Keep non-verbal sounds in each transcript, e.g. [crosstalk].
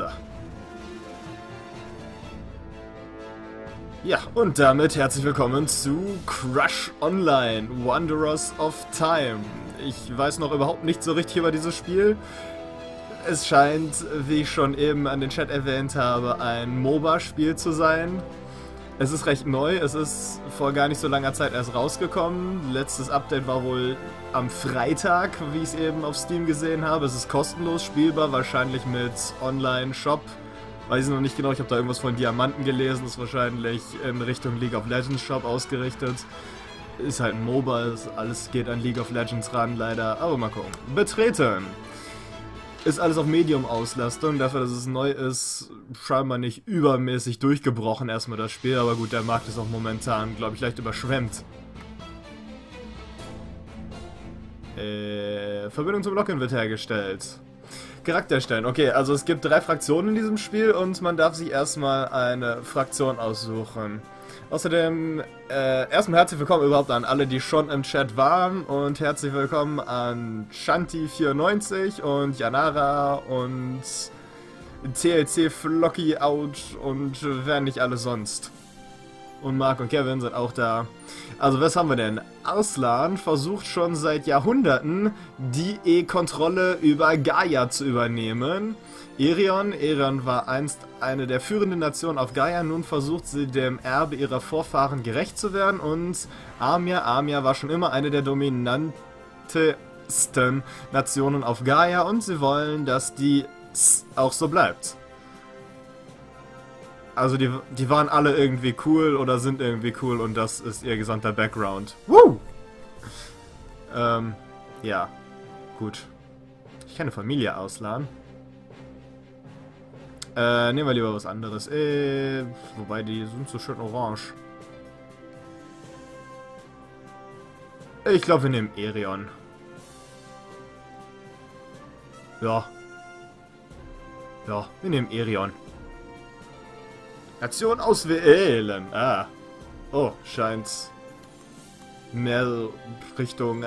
So. Ja, und damit herzlich willkommen zu Crush Online, Wanderers of Time. Ich weiß noch überhaupt nicht so richtig über dieses Spiel. Es scheint, wie ich schon eben an den Chat erwähnt habe, ein MOBA-Spiel zu sein. Es ist recht neu, es ist vor gar nicht so langer Zeit erst rausgekommen. Letztes Update war wohl am Freitag, wie ich es eben auf Steam gesehen habe. Es ist kostenlos spielbar, wahrscheinlich mit Online-Shop Weiß ich noch nicht genau, ich habe da irgendwas von Diamanten gelesen, ist wahrscheinlich in Richtung League of Legends Shop ausgerichtet. Ist halt ein MOBA, alles geht an League of Legends ran, leider, aber mal gucken. Betreten! Ist alles auf Medium-Auslastung, dafür, dass es neu ist, scheinbar nicht übermäßig durchgebrochen erstmal das Spiel, aber gut, der Markt ist auch momentan, glaube ich, leicht überschwemmt. Äh, Verbindung zum Login wird hergestellt. Charakter erstellen. Okay, also es gibt drei Fraktionen in diesem Spiel und man darf sich erstmal eine Fraktion aussuchen. Außerdem äh, erstmal herzlich willkommen überhaupt an alle, die schon im Chat waren und herzlich willkommen an Shanti94 und Yanara und TLC Flocky Out und wer nicht alle sonst. Und Mark und Kevin sind auch da. Also was haben wir denn? Arslan versucht schon seit Jahrhunderten die E-Kontrolle über Gaia zu übernehmen. Erion, Erion war einst eine der führenden Nationen auf Gaia, nun versucht sie dem Erbe ihrer Vorfahren gerecht zu werden und Amia, Amia war schon immer eine der dominantesten Nationen auf Gaia und sie wollen, dass die auch so bleibt. Also die, die waren alle irgendwie cool oder sind irgendwie cool und das ist ihr gesamter Background. Woo! Ähm, ja. Gut. Ich kann eine Familie ausladen. Äh, nehmen wir lieber was anderes. Äh, wobei die sind so schön orange. Ich glaube, wir nehmen Erion. Ja. Ja, wir nehmen Erion. Nation auswählen. Ah. Oh, scheint mehr Richtung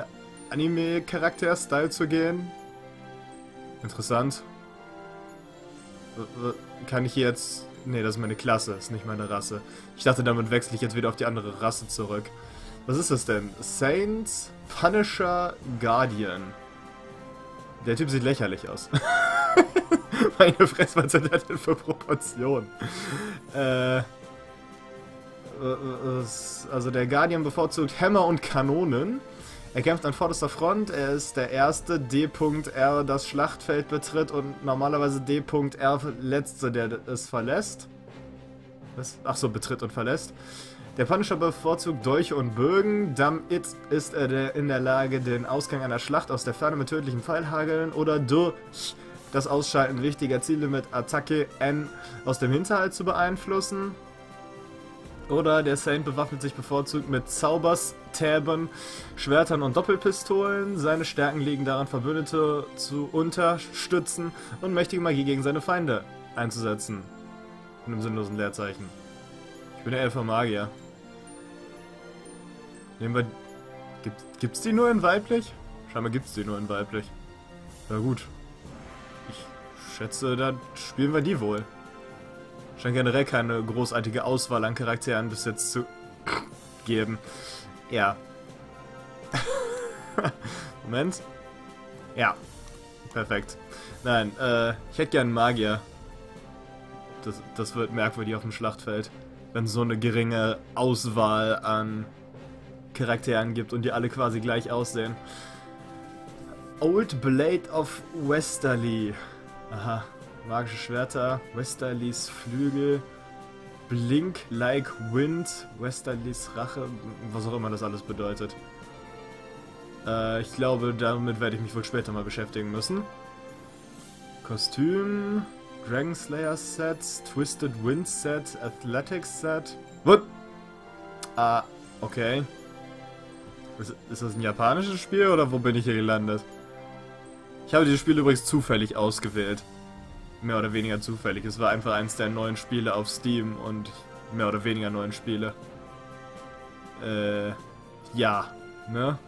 Anime-Charakter-Style zu gehen. Interessant. Kann ich jetzt... Nee, das ist meine Klasse, ist nicht meine Rasse. Ich dachte, damit wechsle ich jetzt wieder auf die andere Rasse zurück. Was ist das denn? Saints Punisher Guardian. Der Typ sieht lächerlich aus. [laughs] Meine Fresse, was sind das denn für Proportionen? Äh, also der Guardian bevorzugt Hämmer und Kanonen. Er kämpft an vorderster Front, er ist der erste D.R. das Schlachtfeld betritt und normalerweise D.R. letzte, der es verlässt. Was? Ach so, betritt und verlässt. Der Punisher bevorzugt Dolche und Bögen. Damit ist er in der Lage, den Ausgang einer Schlacht aus der Ferne mit tödlichen Pfeilhageln oder durch das Ausschalten wichtiger Ziele mit Attacke N aus dem Hinterhalt zu beeinflussen. Oder der Saint bewaffnet sich bevorzugt mit Zaubers, Täben, Schwertern und Doppelpistolen. Seine Stärken liegen daran, Verbündete zu unterstützen und mächtige Magie gegen seine Feinde einzusetzen. In einem sinnlosen Leerzeichen. Ich bin der Elfer Magier. Nehmen wir... Gibt, gibt's die nur in weiblich? Scheinbar gibt's die nur in weiblich. Na gut schätze, da spielen wir die wohl. Scheint generell keine großartige Auswahl an Charakteren bis jetzt zu geben. Ja. Moment. Ja. Perfekt. Nein, äh, ich hätte gern einen Magier. Das, das wird merkwürdig auf dem Schlachtfeld. Wenn es so eine geringe Auswahl an Charakteren gibt und die alle quasi gleich aussehen. Old Blade of Westerly. Aha. Magische Schwerter, Westerlys Flügel, Blink like Wind, Westerlys Rache, was auch immer das alles bedeutet. Äh, ich glaube, damit werde ich mich wohl später mal beschäftigen müssen. Kostüm, Dragon Slayer Set, Twisted Wind Set, Athletics Set. What? Ah, okay. Ist, ist das ein japanisches Spiel oder wo bin ich hier gelandet? Ich habe dieses Spiel übrigens zufällig ausgewählt. Mehr oder weniger zufällig. Es war einfach eins der neuen Spiele auf Steam und mehr oder weniger neuen Spiele. Äh, ja, ne?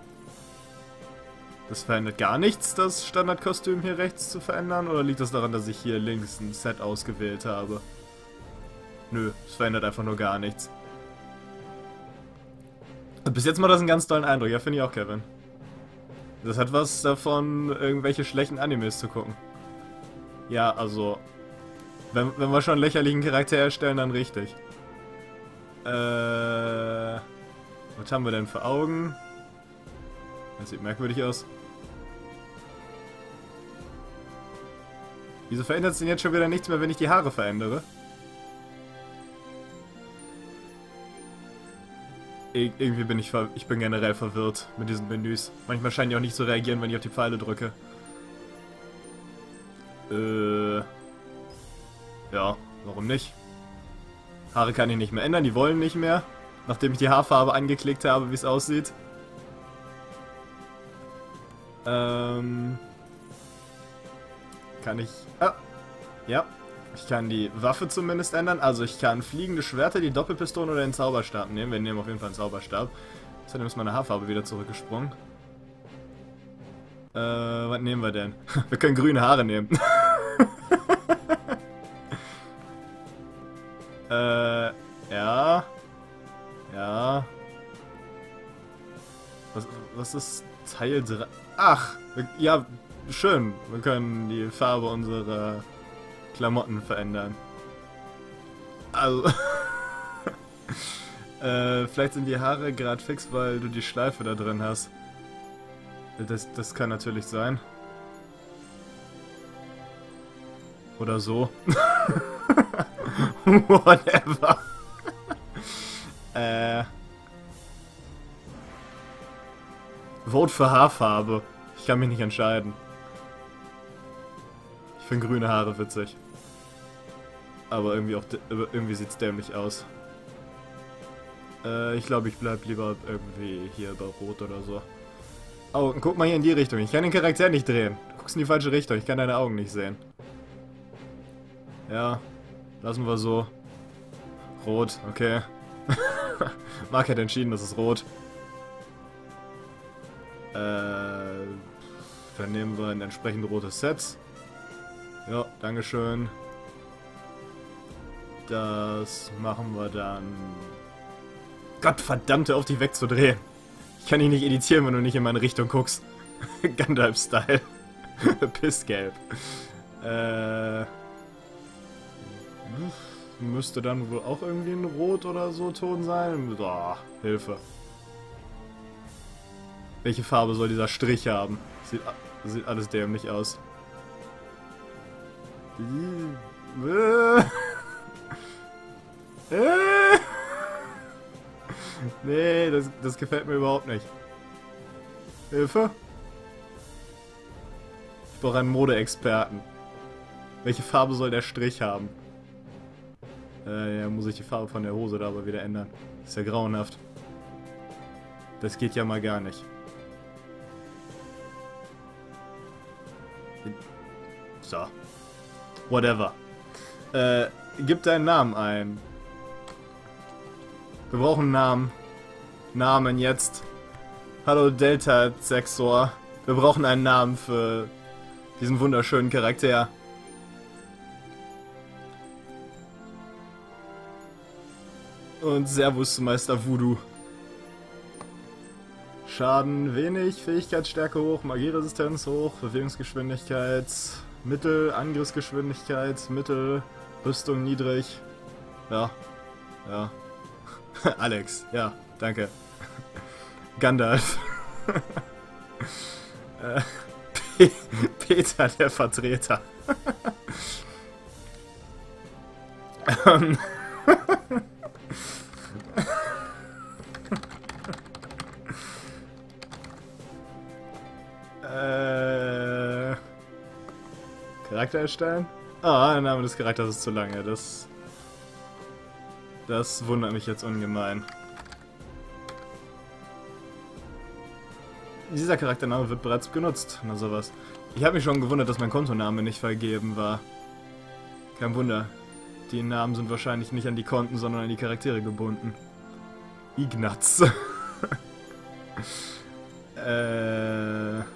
Das verändert gar nichts, das Standardkostüm hier rechts zu verändern? Oder liegt das daran, dass ich hier links ein Set ausgewählt habe? Nö, es verändert einfach nur gar nichts. Bis jetzt macht das einen ganz tollen Eindruck. Ja, finde ich auch, Kevin. Das hat was davon, irgendwelche schlechten Animes zu gucken. Ja, also... Wenn, wenn wir schon einen lächerlichen Charakter erstellen, dann richtig. Äh... Was haben wir denn für Augen? Das sieht merkwürdig aus. Wieso verändert es denn jetzt schon wieder nichts mehr, wenn ich die Haare verändere? Ir irgendwie bin ich ich bin generell verwirrt mit diesen Menüs. Manchmal scheinen die auch nicht zu reagieren, wenn ich auf die Pfeile drücke. Äh. Ja, warum nicht? Haare kann ich nicht mehr ändern, die wollen nicht mehr. Nachdem ich die Haarfarbe angeklickt habe, wie es aussieht. Ähm. Kann ich... Ah, ja. Ich kann die Waffe zumindest ändern. Also ich kann fliegende Schwerter, die Doppelpistole oder den Zauberstab nehmen. Wir nehmen auf jeden Fall einen Zauberstab. Außerdem ist meine Haarfarbe wieder zurückgesprungen. Äh, was nehmen wir denn? [laughs] Wir können grüne Haare nehmen. [laughs] [laughs] äh, ja. Ja. Was, was ist Teil 3? Ach, ja, schön. Wir können die Farbe unserer Klamotten verändern. Also... [laughs] äh, vielleicht sind die Haare gerade fix, weil du die Schleife da drin hast. Das, das kann natürlich sein. Oder so. [laughs] Whatever. [laughs] äh... Vote für Haarfarbe. Ich kann mich nicht entscheiden. Ich finde grüne Haare witzig. Aber irgendwie auch irgendwie sieht's dämlich aus. Äh, ich glaube, ich bleib lieber irgendwie hier bei Rot oder so. Oh, guck mal hier in die Richtung. Ich kann den Charakter nicht drehen. Du guckst in die falsche Richtung. Ich kann deine Augen nicht sehen. Ja, lassen wir so. Rot, okay. [laughs] Mark hat entschieden, das ist rot. Äh, dann nehmen wir ein entsprechend rotes Set. Ja, Dankeschön. Das machen wir dann... Gottverdammte, auf dich wegzudrehen. Ich kann dich nicht editieren, wenn du nicht in meine Richtung guckst. [laughs] Gandalf-Style. [laughs] Pissgelb. Äh... Müsste dann wohl auch irgendwie ein Rot oder so Ton sein. Oh, Hilfe. Welche Farbe soll dieser Strich haben? Sieht, sieht alles dämlich aus. [laughs] nee, das, das gefällt mir überhaupt nicht. Hilfe? Ich brauche einen Modeexperten. Welche Farbe soll der Strich haben? Äh, ja, muss ich die Farbe von der Hose da aber wieder ändern. ist ja grauenhaft. Das geht ja mal gar nicht. So. Whatever. Äh, gib deinen Namen ein. Wir brauchen einen Namen. Namen jetzt. Hallo Delta Sexor. Wir brauchen einen Namen für diesen wunderschönen Charakter. Und Servus Meister Voodoo. Schaden wenig, Fähigkeitsstärke hoch, Magieresistenz hoch, Bewegungsgeschwindigkeit mittel, Angriffsgeschwindigkeit mittel, Rüstung niedrig. Ja, ja. [laughs] Alex, ja, danke. [laughs] Gandalf. [laughs] äh, Peter, der Vertreter. ähm. Charakter erstellen? Ah, der Name des Charakters ist zu lange. Das... Das wundert mich jetzt ungemein. Dieser Charaktername wird bereits genutzt. Na sowas. Ich habe mich schon gewundert, dass mein Kontoname nicht vergeben war. Kein Wunder. Die Namen sind wahrscheinlich nicht an die Konten, sondern an die Charaktere gebunden. Ignaz. [laughs] äh...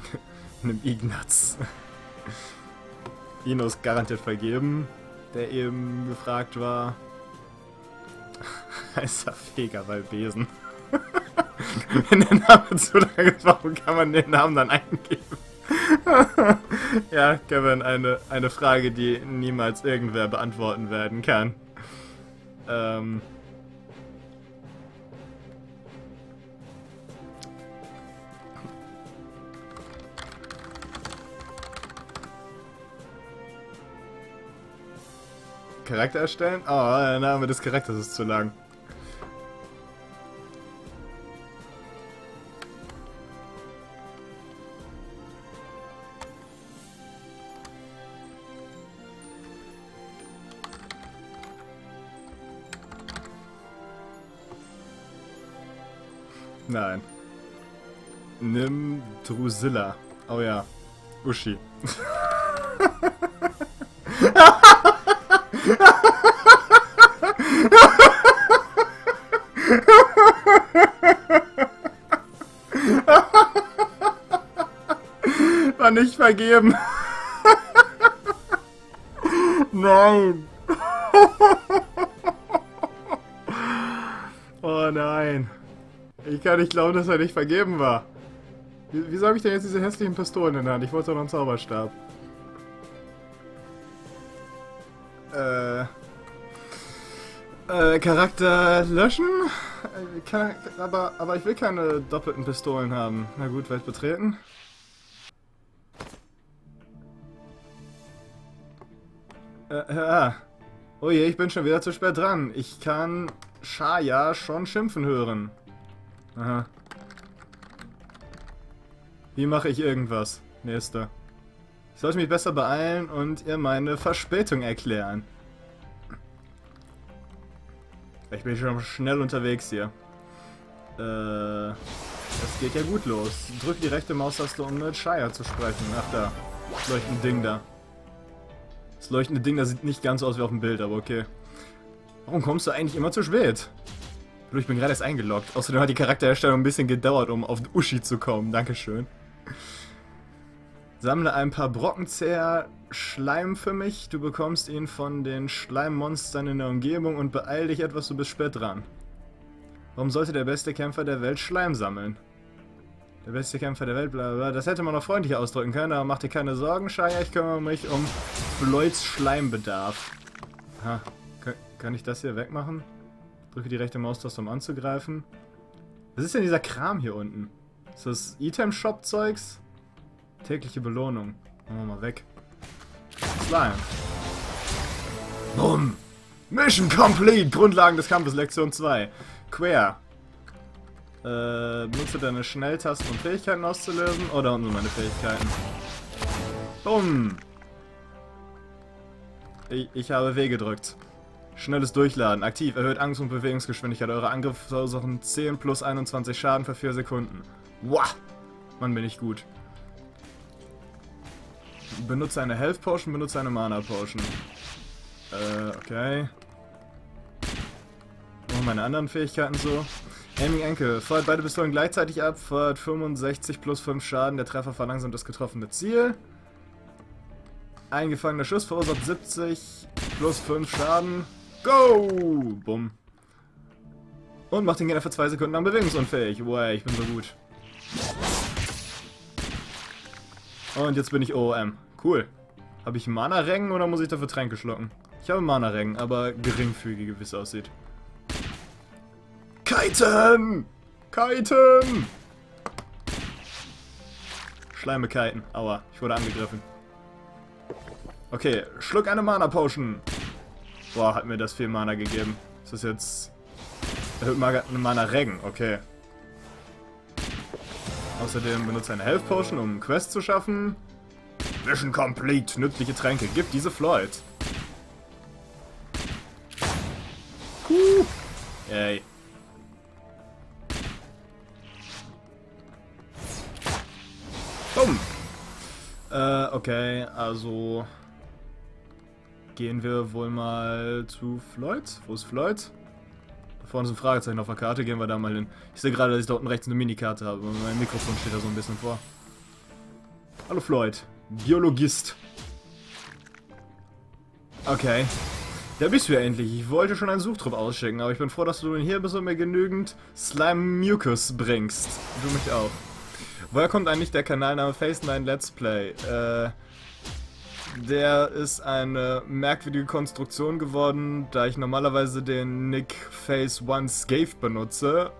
[laughs] Nimm Ignaz. Inos garantiert vergeben, der eben gefragt war. [laughs] Heißer Feger bei Besen. [laughs] Wenn der Name zu lang ist, warum kann man den Namen dann eingeben? ja, Kevin, eine, eine Frage, die niemals irgendwer beantworten werden kann. Ähm. Charakter erstellen? Oh, der Name des Charakters ist zu lang. Nein. Nimm Drusilla. Oh ja. Uschi. [laughs] vergeben. [laughs] Nein. [laughs] oh nein. Ich kann nicht glauben, dass er nicht vergeben war. Wieso habe ich denn jetzt diese hässlichen Pistolen in der Hand? Ich wollte doch noch einen Zauberstab. Äh. Äh, Charakter löschen? Äh, kann, aber, aber ich will keine doppelten Pistolen haben. Na gut, Welt betreten. Äh, ja. Oh je, ich bin schon wieder zu spät dran. Ich kann Shaya schon schimpfen hören. Aha. Wie mache ich irgendwas? Nächster. Ich sollte mich besser beeilen und ihr meine Verspätung erklären. Ich bin schon schnell unterwegs hier. Äh, das geht ja gut los. Drück die rechte Maustaste, um mit Shire zu sprechen. Ach da, das leuchtende Ding da. Das leuchtende Ding, da sieht nicht ganz aus wie auf dem Bild, aber okay. Warum kommst du eigentlich immer zu spät? Ich bin gerade erst eingeloggt. Außerdem hat die Charaktererstellung ein bisschen gedauert, um auf Uschi zu kommen. Dankeschön. Sammle ein paar Brockenzäher Schleim für mich. Du bekommst ihn von den Schleimmonstern in der Umgebung und beeil dich etwas, du bist spät dran. Warum sollte der beste Kämpfer der Welt Schleim sammeln? Der beste Kämpfer der Welt, bla bla. Das hätte man noch freundlicher ausdrücken können, aber mach dir keine Sorgen, Shaya. Ich kümmere mich um Floyds Schleimbedarf. Ha, kann ich das hier wegmachen? Drücke die rechte Maustaste, um anzugreifen. Was ist denn dieser Kram hier unten? Ist das Item-Shop-Zeugs? Tägliche Belohnung. Machen wir mal weg. Slime. Bumm. Mission complete. Grundlagen des Kampfes, Lektion 2. Quer. Äh, benutze deine Schnelltasten, um Fähigkeiten auszulösen. Oder unten meine Fähigkeiten. Bumm. Ich, ich habe W gedrückt. Schnelles Durchladen. Aktiv. Erhöht Angst- und Bewegungsgeschwindigkeit. Eure Angriffe verursachen 10 plus 21 Schaden für 4 Sekunden. Wow. Mann, bin ich gut. Benutze eine Health Potion, benutze eine Mana Potion. Äh, okay. Machen meine anderen Fähigkeiten so. Aiming Enkel. Feuert beide Pistolen gleichzeitig ab. Feuert 65 plus 5 Schaden. Der Treffer verlangsamt das getroffene Ziel. Eingefangener Schuss verursacht 70 plus 5 Schaden. Go! Bumm. Und macht den Gegner für 2 Sekunden lang bewegungsunfähig. Wow, ich bin so gut. Und jetzt bin ich OOM. Cool. Habe ich Mana-Rängen oder muss ich dafür Tränke schlucken? Ich habe Mana-Rängen, aber geringfügige, wie es aussieht. Kiten! Kiten! Schleime kiten. Aua, ich wurde angegriffen. Okay, schluck eine Mana-Potion. Boah, hat mir das viel Mana gegeben. Ist das jetzt... Erhöht Mana Regen, okay. Außerdem benutze eine Health Potion, um Quest zu schaffen. Mission complete. Nützliche Tränke. Gib diese Floyd. Huh. Yay. Äh, okay, also gehen wir wohl mal zu Floyd. Wo ist Floyd? Da vorne ist ein Fragezeichen auf der Karte, gehen wir da mal hin. Ich sehe gerade, dass ich da unten rechts eine Minikarte habe, mein Mikrofon steht da so ein bisschen vor. Hallo Floyd. Biologist. Okay. Da bist du ja endlich. Ich wollte schon einen Suchtrupp ausschicken, aber ich bin froh, dass du hier bist und mir genügend Slime Mucus bringst. Du mich auch. Woher kommt eigentlich der Kanalname Face9 Let's Play? Äh, der ist eine merkwürdige Konstruktion geworden, da ich normalerweise den Nick Face One Scave benutze,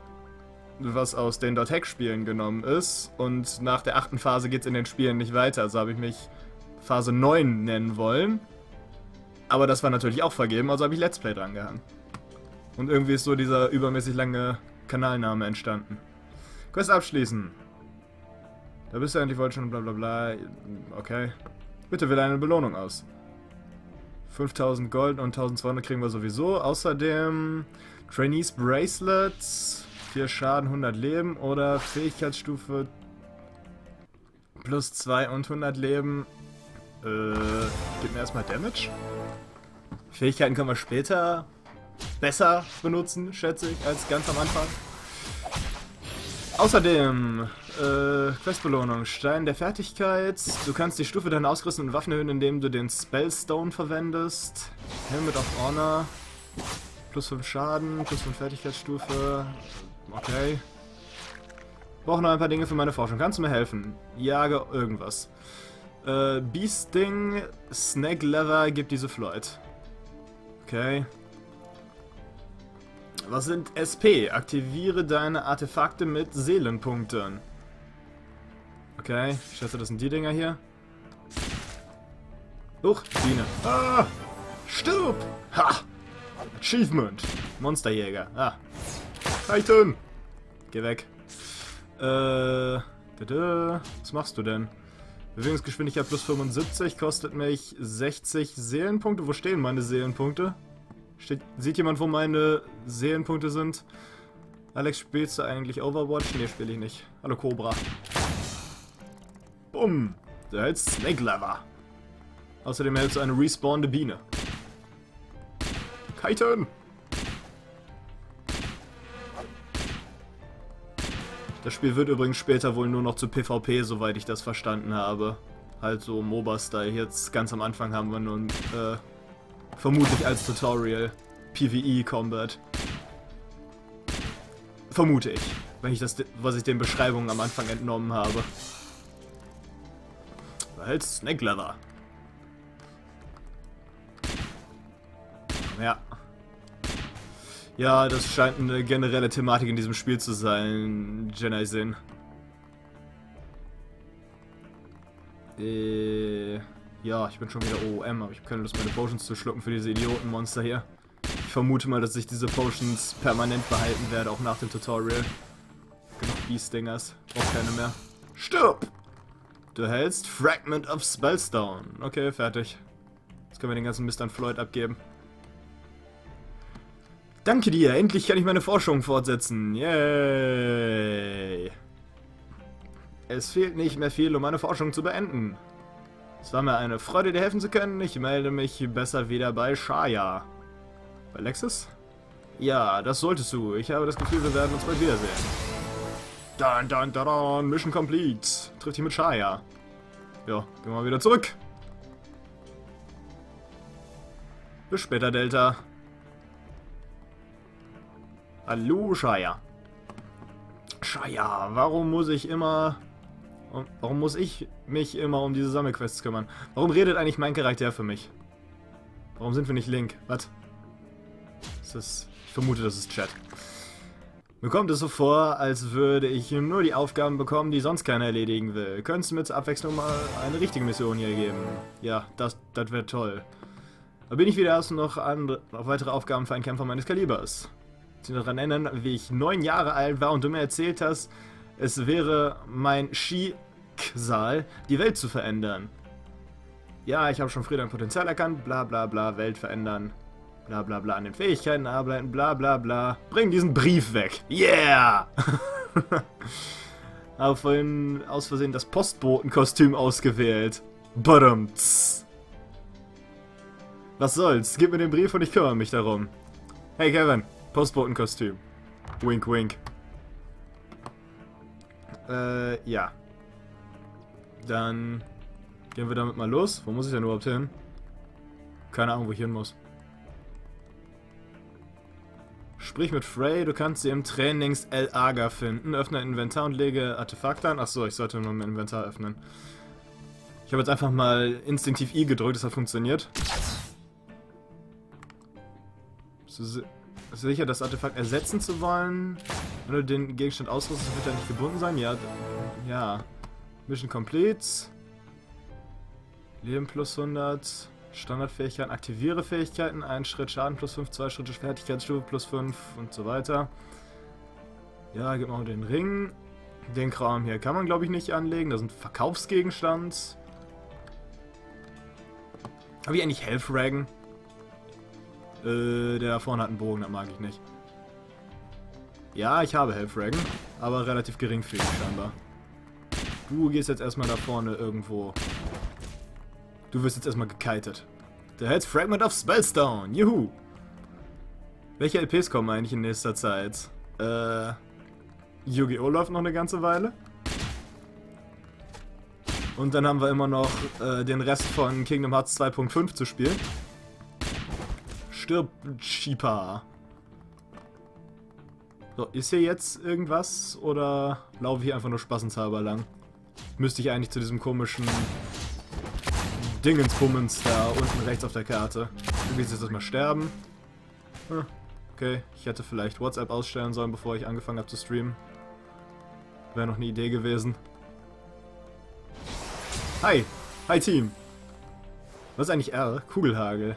was aus den .hack Spielen genommen ist. Und nach der achten Phase geht es in den Spielen nicht weiter, also habe ich mich Phase 9 nennen wollen. Aber das war natürlich auch vergeben, also habe ich Let's Play dran gehangen. Und irgendwie ist so dieser übermäßig lange Kanalname entstanden. Quest abschließen. Da bist du endlich wohl schon bla bla bla. Okay. Bitte wähle eine Belohnung aus. 5000 Gold und 1200 kriegen wir sowieso. Außerdem Trainees Bracelets, 4 Schaden, 100 Leben oder Fähigkeitsstufe plus 2 und 100 Leben. Äh, gib mir erstmal Damage. Fähigkeiten können wir später besser benutzen, schätze ich, als ganz am Anfang. Außerdem, äh, Questbelohnung, Stein der Fertigkeit. Du kannst die Stufe deiner und Waffen erhöhen, indem du den Spellstone verwendest. Helmet of Honor. Plus 5 Schaden, plus 5 Fertigkeitsstufe. Okay. Brauche noch ein paar Dinge für meine Forschung. Kannst du mir helfen? Jage irgendwas. Äh, Beasting, Snake Leather gibt diese Floyd. Okay. Was sind SP? Aktiviere deine Artefakte mit Seelenpunkten. Okay, ich schätze, das sind die Dinger hier. Huch, Biene. Ah! Stirb! Ha! Achievement. Monsterjäger. Ah. Titan! Geh weg. Äh. Was machst du denn? Bewegungsgeschwindigkeit plus 75 kostet mich 60 Seelenpunkte. Wo stehen meine Seelenpunkte? Steht, sieht jemand, wo meine Seelenpunkte sind? Alex, spielst du eigentlich Overwatch? Ne, spiele ich nicht. Hallo Cobra. Bumm. Du hältst Snake Lever. Außerdem hältst du eine respawnende Biene. Kiten! Das Spiel wird übrigens später wohl nur noch zu PvP, soweit ich das verstanden habe. Halt so MOBA-Style. Jetzt ganz am Anfang haben wir nun, äh, vermutlich als Tutorial PvE-Combat. Vermute ich, wenn ich das, was ich den Beschreibungen am Anfang entnommen habe. Halt Snake Leather. Ja. Ja, das scheint eine generelle Thematik in diesem Spiel zu sein, Jedi. Äh, ja, ich bin schon wieder OOM, aber ich habe keine Lust, meine Potions zu schlucken für diese Idiotenmonster hier. Ich vermute mal, dass ich diese Potions permanent behalten werde, auch nach dem Tutorial. Genug Beast-Dingers, brauch keine mehr. Stirb! Du hältst Fragment of Spellstone. Okay, fertig. Jetzt können wir den ganzen Mist an Floyd abgeben. Danke dir, endlich kann ich meine Forschung fortsetzen. Yay! Es fehlt nicht mehr viel, um meine Forschung zu beenden. Es war mir eine Freude, dir helfen zu können. Ich melde mich besser wieder bei Shaya. Bei Lexus? Ja, das solltest du. Ich habe das Gefühl, wir werden uns bald wiedersehen. Dann, dann, dann, Mission complete. Trifft dich mit Shaya. Ja, gehen wir mal wieder zurück. Bis später, Delta. Hallo, Shaya. Shaya, warum muss ich immer... Warum muss ich mich immer um diese Sammelquests kümmern? Warum redet eigentlich mein Charakter für mich? Warum sind wir nicht Link? Was? Ich vermute, das ist Chat. Mir kommt es so vor, als würde ich nur die Aufgaben bekommen, die sonst keiner erledigen will. Könntest du mir zur Abwechslung mal eine richtige Mission hier geben? Ja, das, das wäre toll. Da bin ich wieder erst noch, andere, noch weitere Aufgaben für einen Kämpfer meines Kalibers dich daran erinnern, wie ich neun Jahre alt war und du mir erzählt hast, es wäre mein Schicksal, die Welt zu verändern. Ja, ich habe schon früher dein Potenzial erkannt, bla bla bla, Welt verändern, bla bla bla, an den Fähigkeiten arbeiten, bla bla bla. Bring diesen Brief weg. Yeah! [laughs] habe vorhin aus Versehen das Postbotenkostüm ausgewählt. Badumts. Was soll's, gib mir den Brief und ich kümmere mich darum. Hey Kevin, Postbotenkostüm. Wink, wink. Äh, ja. Dann gehen wir damit mal los. Wo muss ich denn überhaupt hin? Keine Ahnung, wo ich hin muss. Sprich mit Frey, du kannst sie im Trainings El Aga finden. Öffne Inventar und lege Artefakte an. Achso, ich sollte nur mein Inventar öffnen. Ich habe jetzt einfach mal instinktiv I gedrückt, das hat funktioniert. Du sicher, das Artefakt ersetzen zu wollen? Wenn du den Gegenstand ausrüstest, wird er nicht gebunden sein? Ja, ja. Mission complete. Leben plus 100. Standardfähigkeiten, aktiviere Fähigkeiten, ein Schritt Schaden plus 5, zwei Schritte Fertigkeitsstufe plus 5 und so weiter. Ja, gib mal den Ring. Den Kram hier kann man, glaube ich, nicht anlegen. Das sind Verkaufsgegenstand. Habe ich eigentlich Health Ragen? Äh, der da vorne hat einen Bogen, das mag ich nicht. Ja, ich habe Health Ragen, aber relativ geringfügig scheinbar. Du gehst jetzt erstmal da vorne irgendwo Du wirst jetzt erstmal gekitet. Der Health Fragment of Spellstone. Juhu. Welche LPs kommen eigentlich in nächster Zeit? Äh, Yu-Gi-Oh! läuft noch eine ganze Weile. Und dann haben wir immer noch äh, den Rest von Kingdom Hearts 2.5 zu spielen. Stirb, Chipa. So, ist hier jetzt irgendwas oder laufe ich einfach nur spaßenshalber lang? Müsste ich eigentlich zu diesem komischen Dingensbummens da unten rechts auf der Karte. Du willst jetzt erstmal sterben. Hm, okay, ich hätte vielleicht WhatsApp ausstellen sollen, bevor ich angefangen habe zu streamen. Wäre noch eine Idee gewesen. Hi! Hi Team! Was ist eigentlich R? Kugelhagel.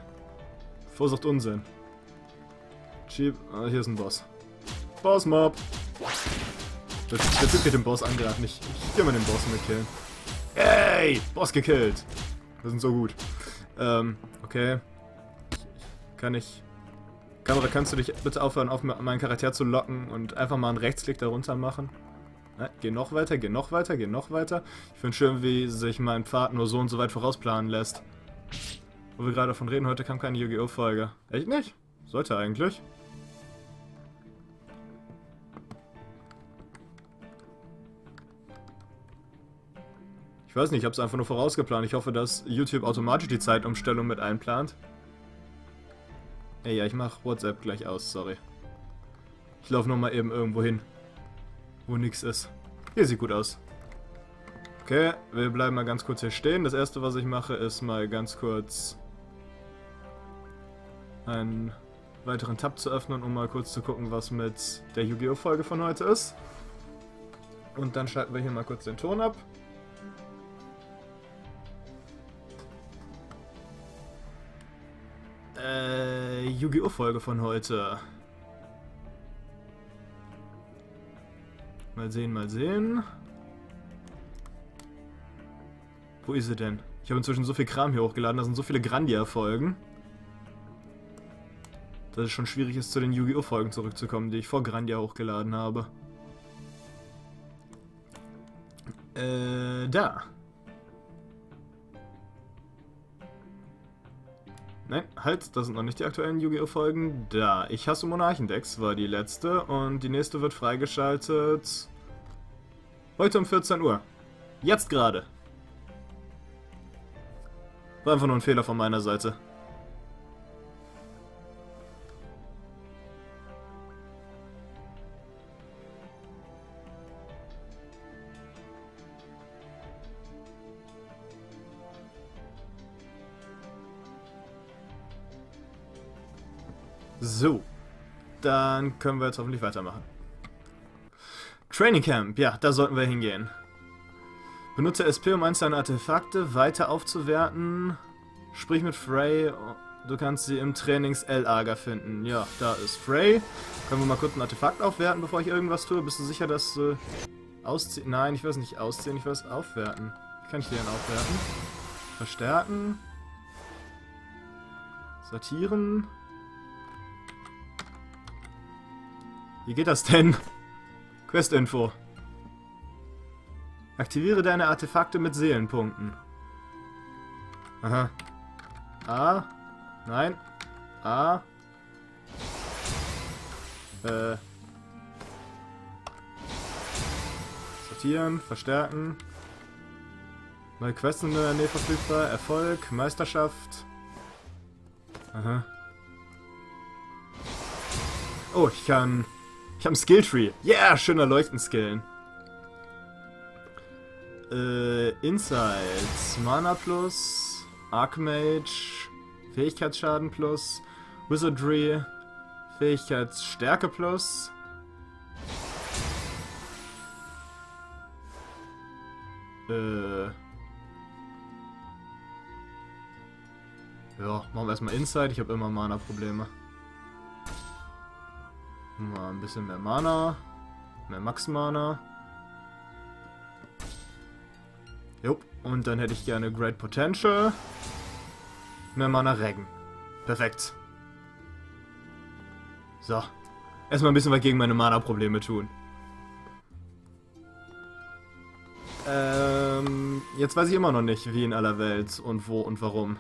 Vorsicht Unsinn. Cheap. Ah, hier ist ein Boss. Boss Mob! Der, der Typ geht den Boss angreifen. Ich, ich geh mal den Boss mit killen. Ey! Boss gekillt! Wir sind so gut. Ähm, okay. Kann ich... Kamera, kannst du dich bitte aufhören, auf meinen Charakter zu locken und einfach mal einen Rechtsklick darunter machen? Na, geh noch weiter, geh noch weiter, geh noch weiter. Ich finde schön, wie sich mein Pfad nur so und so weit vorausplanen lässt. Wo wir gerade davon reden, heute kam keine Yu-Gi-Oh! Folge. Echt nicht? Sollte eigentlich. Ich weiß nicht, ich habe es einfach nur vorausgeplant. Ich hoffe, dass YouTube automatisch die Zeitumstellung mit einplant. Ey, ja, ich mache WhatsApp gleich aus, sorry. Ich laufe nochmal eben irgendwo hin, wo nichts ist. Hier sieht gut aus. Okay, wir bleiben mal ganz kurz hier stehen. Das erste, was ich mache, ist mal ganz kurz einen weiteren Tab zu öffnen, um mal kurz zu gucken, was mit der Yu-Gi-Oh! Folge von heute ist. Und dann schalten wir hier mal kurz den Ton ab. Yu-Gi-Oh! Folge von heute. Mal sehen, mal sehen. Wo ist sie denn? Ich habe inzwischen so viel Kram hier hochgeladen, da sind so viele Grandia-Folgen. Dass es schon schwierig ist, zu den Yu-Gi-Oh! Folgen zurückzukommen, die ich vor Grandia hochgeladen habe. Äh, da. Nein, halt, das sind noch nicht die aktuellen Yu-Gi-Oh! Folgen. Da, ich hasse Monarchendecks war die letzte und die nächste wird freigeschaltet heute um 14 Uhr. Jetzt gerade. War einfach nur ein Fehler von meiner Seite. So. Dann können wir jetzt hoffentlich weitermachen. Training Camp, ja, da sollten wir hingehen. Benutze SP, um einzelne Artefakte weiter aufzuwerten. Sprich mit Frey. Du kannst sie im Trainings-L-Lager finden. Ja, da ist Frey. Können wir mal kurz ein Artefakt aufwerten, bevor ich irgendwas tue? Bist du sicher, dass du ausziehen? Nein, ich weiß nicht ausziehen, ich weiß aufwerten. Wie kann ich den aufwerten? Verstärken. Sortieren. Wie geht das denn? Questinfo. Aktiviere deine Artefakte mit Seelenpunkten. Aha. A. Nein. A. Äh. Sortieren, verstärken. Neue Quests in der Nähe verfügbar. Erfolg, Meisterschaft. Aha. Oh, ich kann... Ich habe einen Skilltree. Yeah, schöner Leuchtenskill. Äh, Insights. Mana plus. Archmage. Fähigkeitsschaden plus. Wizardry. Fähigkeitsstärke plus. Äh... Ja, machen wir erstmal Inside. Ich habe immer Mana-Probleme. Mal ein bisschen mehr Mana. Mehr Max-Mana. Jupp. Und dann hätte ich gerne Great Potential. Mehr Mana Regen. Perfekt. So. Erstmal ein bisschen was gegen meine Mana-Probleme tun. Ähm, jetzt weiß ich immer noch nicht, wie in aller Welt und wo und warum.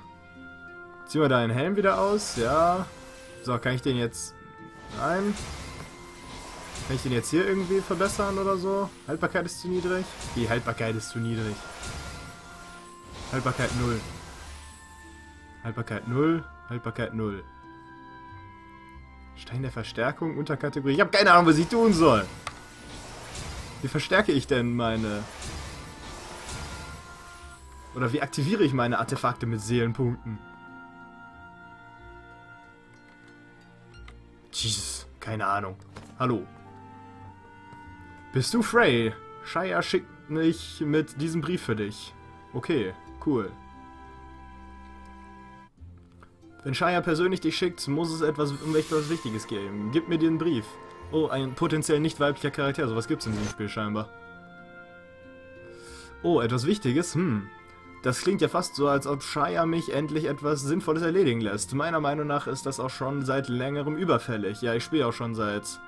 Ziehen wir deinen Helm wieder aus? Ja. So, kann ich den jetzt... Nein. Kann ich den jetzt hier irgendwie verbessern oder so? Haltbarkeit ist zu niedrig? Die Haltbarkeit ist zu niedrig. Haltbarkeit 0. Haltbarkeit 0. Haltbarkeit 0. Stein der Verstärkung, Unterkategorie. Ich habe keine Ahnung, was ich tun soll. Wie verstärke ich denn meine... Oder wie aktiviere ich meine Artefakte mit Seelenpunkten? Jesus, keine Ahnung. Hallo. Bist du Frey? Shire schickt mich mit diesem Brief für dich. Okay, cool. Wenn Shire persönlich dich schickt, muss es etwas um etwas Wichtiges geben. Gib mir den Brief. Oh, ein potenziell nicht weiblicher Charakter. Sowas gibt's in diesem Spiel scheinbar. Oh, etwas Wichtiges? Hm. Das klingt ja fast so, als ob Shire mich endlich etwas Sinnvolles erledigen lässt. Meiner Meinung nach ist das auch schon seit längerem überfällig. Ja, ich spiele auch schon seit...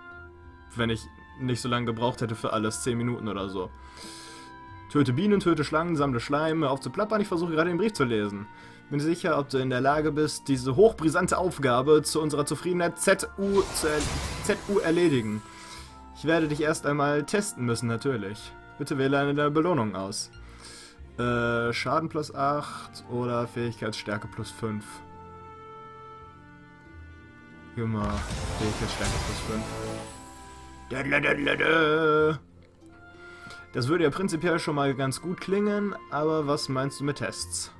Wenn ich nicht so lange gebraucht hätte für alles, 10 Minuten oder so. Töte Bienen, töte Schlangen, sammle Schleim, auf zu plappern, ich versuche gerade den Brief zu lesen. Bin sicher, ob du in der Lage bist, diese hochbrisante Aufgabe zu unserer Zufriedenheit ZU, zu er ZU erledigen. Ich werde dich erst einmal testen müssen, natürlich. Bitte wähle eine der Belohnungen aus. Äh, Schaden plus 8 oder Fähigkeitsstärke plus 5. Gib mal Fähigkeitsstärke plus 5. Das würde ja prinzipiell schon mal ganz gut klingen, aber was meinst du mit Tests?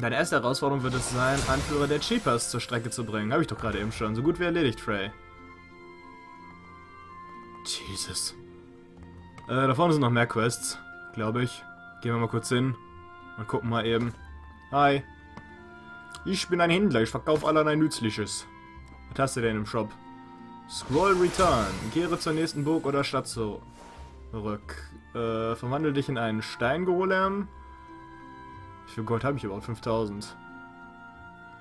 Deine erste Herausforderung wird es sein, Anführer der Cheapers zur Strecke zu bringen. Habe ich doch gerade eben schon. So gut wie erledigt, Frey. Jesus. Äh, da vorne sind noch mehr Quests, glaube ich. Gehen wir mal kurz hin und gucken mal eben. Hi. Ich bin ein Händler, ich verkaufe allerlei Nützliches. Was hast du denn im Shop? Scroll Return. Kehre zur nächsten Burg oder Stadt zurück. Äh, verwandle dich in einen Steingolem. Wie viel Gold habe ich überhaupt? 5000.